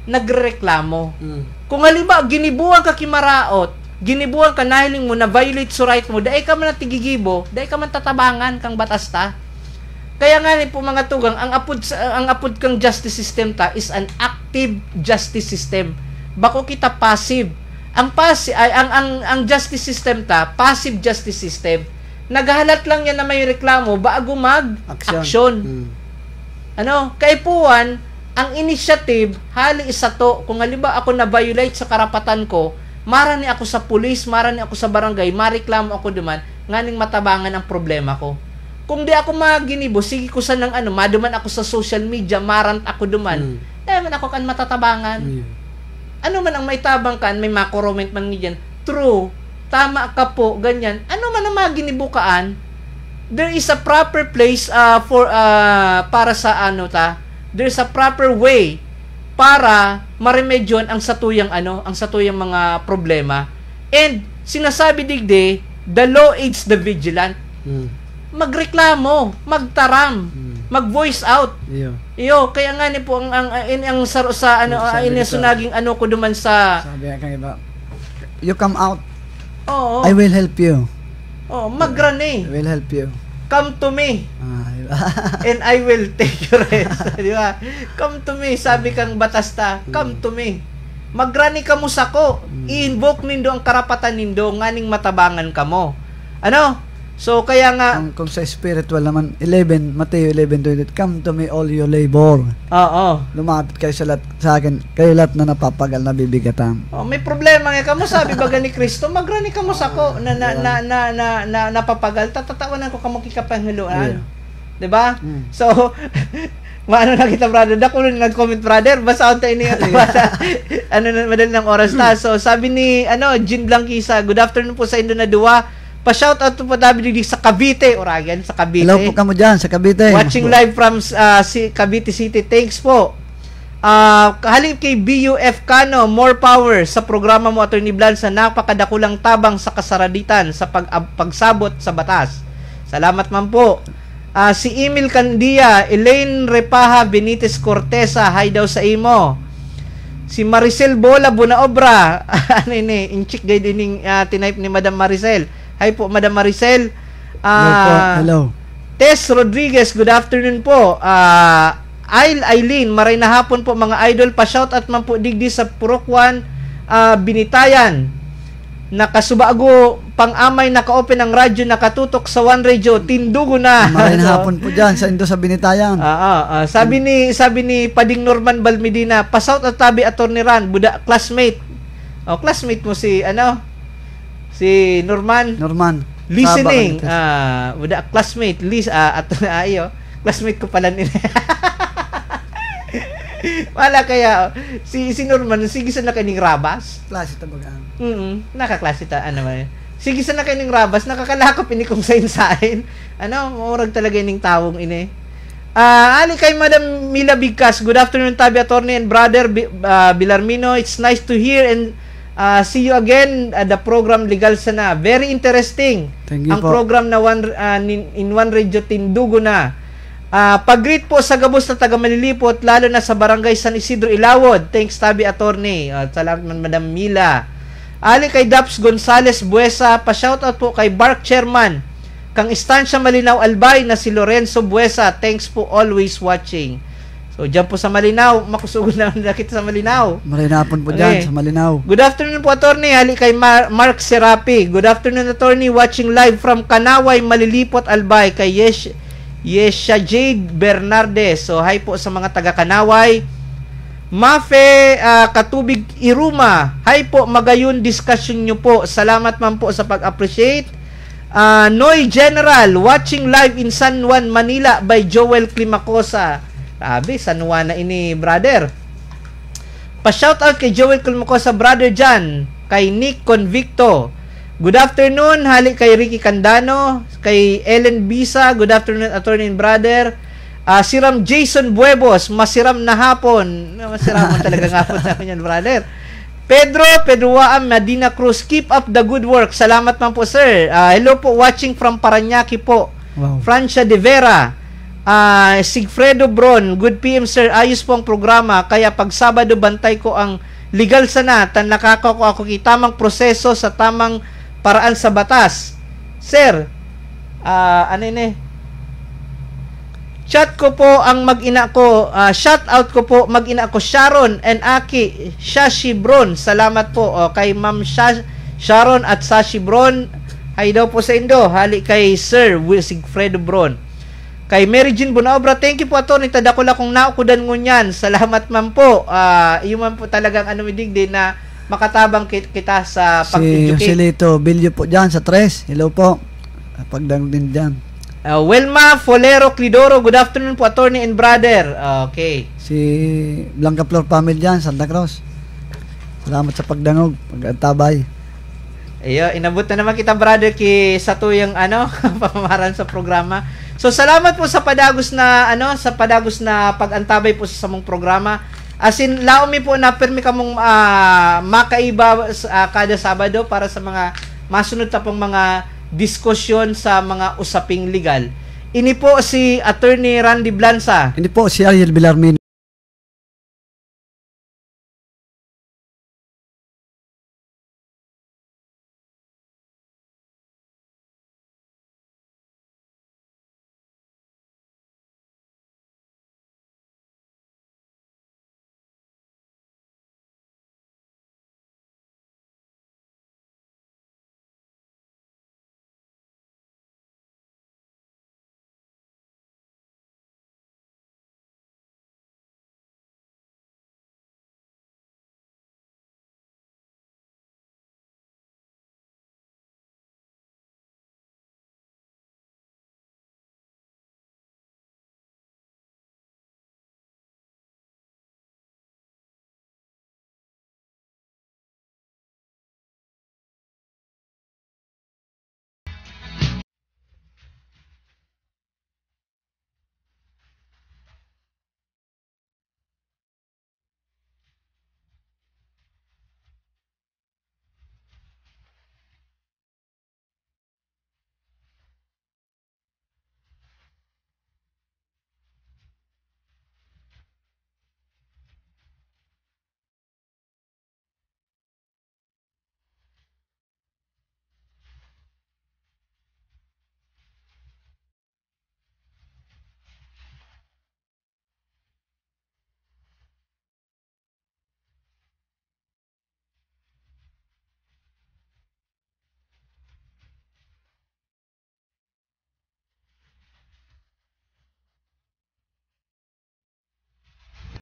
nagreklamo. Mm. Kung halimbawa, ginibuang ka kimaraot, ginibuang ka nahiling mo na violate sa right mo, dahil ka man natigigibo, dahil ka man tatabangan kang batasta. Kaya nga ni po mga tugang, ang apod, sa- ang apod kang justice system ta is an active justice system. Bako kita passive. Ang passive ay ang ang ang justice system ta, passive justice system. Naghahalat lang yan na may reklamo bago mag Action. action. Mm. Ano, kaipuan, ang initiative, hali isa to, kung halimbawa ako na violate sa karapatan ko, marani ako sa pulis, marani ako sa barangay, mareklamo ako duman, nganing matabangan ang problema ko. Kung di ako maginibo, sige ko sa ng ano, maduman ako sa social media, marant ako duman, Mm. dahil man ako kan matatabangan. Iyo. Ano man ang may tabang kan, may makoromment man ganyan, true, tama ka po, ganyan. Ano man ang maginibukaan, there is a proper place uh, for uh, para sa ano ta there's a proper way para maremedyon ang satuyang ano ang satuyang mga problema and sinasabi digde the law aids the vigilant Mm. magreklamo magtaram Mm. mag-voice out Iyo. Iyo kaya nga ni po ang ang, ang, ang sa, sa ano dito. sunaging ano ko duman sa Sabi kang iba, you come out, oo I will help you. oh magrane I will help you. come to me Ah, diba? and I will take your rest. Di ba? Come to me, sabi kang batasta, come to me. Magrani ka mo sako, i-invoke nindo ang karapatan nindo, nganing matabangan ka mo. Ano? So, kaya nga, Ang, kung sa spiritual naman, 11, Mateo 11.28, Come to me all you labor. oo. Lumapit kayo sa, lahat, sa akin, kayo lahat na napapagal na bibigatan. Oh, may problema nga kamo sabi baga ni Kristo magrani ka mo sako na na na na na, na napapagal tatatawanan ko kamo kikapanghuluan. Yeah. 'Di ba? Mm. So maano na kita brother dako na nag-comment brother basta unta ini at ano na madali ng oras ta so sabi ni ano Jean Blanquisa good afternoon po sa Indo na duwa pa shout out po dabi di sa Cavite oragan sa Cavite Hello po kamo dyan sa Cavite. Watching live from uh, si Cavite City. Thanks po. Uh, halip kay BUF Kano, more power sa programa mo Attorney Blan sa napakadakulang tabang sa kasaraditan sa pag ab- pagsabot sa batas. Salamat man po. Ah, si Emil Candia, Elaine Repaha Benitez Cortesa, hi daw sa imo. Si Maricel Bola Bunaobra, ano ini, inchik gay dining uh, tinipe ni Madam Maricel. Hi po Madam Maricel. Hello po. Ah, Hello. Tess Rodriguez, good afternoon po. Ah, Ail Eileen, maray na hapon po mga idol. Pa-shout out man po digdi sa Purokwan, ah, Binitayan. Nakasubago, pang-amay, naka-open ang radyo, nakatutok sa One Radio, tindugo na. Maray na So, hapon po dyan sa Indo sa Binitayan. Ah, ah, ah. sabi ni sabi ni Pading Norman Balmedina, pa-shout out tabi attorney Ran, buda classmate. Oh, classmate mo si ano? Si Norman Norman. listening ah wala classmate lis ah at ayo classmate ko pala nila wala kaya oh. si si Norman sige sa nakaning rabas Klase tabagaan. mm nakaklase ta ano man Sige sa na kining rabas, nakakalakop ini kung sa insain. Ano, murag talaga ining tawong ini. Ah, ali kay Madam Mila Bigkas. Good afternoon, Tabi Attorney and brother Bi- ah, Bilarmino. It's nice to hear and ah, see you again at the program Legal Sana. Very interesting. Thank you Ang po. program na one, nin- in one radio tindugo na. Ah, pag-greet po sa gabos na taga Malilipot, lalo na sa barangay San Isidro Ilawod. Thanks, Tabi Attorney. Ah, salamat, Madam Mila. Ali kay Daps Gonzales Buesa, pa-shoutout po kay Bark Chairman, kang Istansya Malinaw Albay na si Lorenzo Buesa. Thanks po always watching. So, dyan po sa Malinaw, makusugod na nila kita sa Malinaw. Marinapon po Okay. dyan sa Malinaw. Good afternoon po, attorney. Hali kay Mar- Mark Serapi. Good afternoon, attorney. Watching live from Kanaway, Malilipot, Albay. Kay Yesh, Yesha Jade Bernardes. So, hi po sa mga taga Kanaway. Mafe ah, Katubig Iruma. Hi po, magayon discussion nyo po. Salamat man po sa pag-appreciate. Ah, Noy General, watching live in San Juan, Manila by Joel Climacosa. Sabi, San Juan na ini, brother. Pa-shoutout kay Joel Culmoco sa brother Jan, kay Nick Convicto. Good afternoon, hali kay Ricky Candano, kay Ellen Bisa, good afternoon attorney and brother. Ah, siram Jason Buebos, masiram na hapon. Masiram mo talaga ng hapon namin yan, brother. Pedro Pedroam Medina Cruz, keep up the good work. Salamat man po, sir. Ah, hello po, watching from Paranaque po. Wow. Francia de Vera. Ah, Sigfredo Bron, good PM sir. Ayos po ang programa. Kaya pag Sabado bantay ko ang legal sana. Tan nakaka ko ako tamang proseso sa tamang paraan sa batas. Sir, ah ano ini? Chat ko po ang mag-ina ko, ah, shout out ko po mag-ina ko Sharon and Aki Shashi Bron. Salamat po oh, kay Ma'am Sha- Sharon at Sashi Bron. Hay daw po sa Indo. Hali kay Sir Will Sigfredo Bron. Kay Mary Jean Bunaobra, thank you po ato ni Tadakula kung naukudan ngunyan. Salamat man po. Ah, iyo man po talagang ano midigdi na makatabang kit- kita sa Si pag-educate. Joselito Bilyo po dyan sa Tres. Hello po. Pagdang din dyan. Ah, Welma Folero Clidoro, good afternoon po attorney and brother. Ah, okay. Si Blanca Flor Pamil dyan, Santa Cruz. Salamat sa pagdangog, pag-tabay. Ayo, inabot na naman kita brother ki sa tuyang ano, pamamaran sa programa. So salamat po sa padagos na ano, sa padagos na pag-antabay po sa samong programa. As in, laomi po na permi kamong ah, makaiba sa- ah, kada Sabado para sa mga masunod ta pong mga diskusyon sa mga usaping legal. Ini po si Attorney Randy Blanza. Hindi po si Ariel Bilarmin.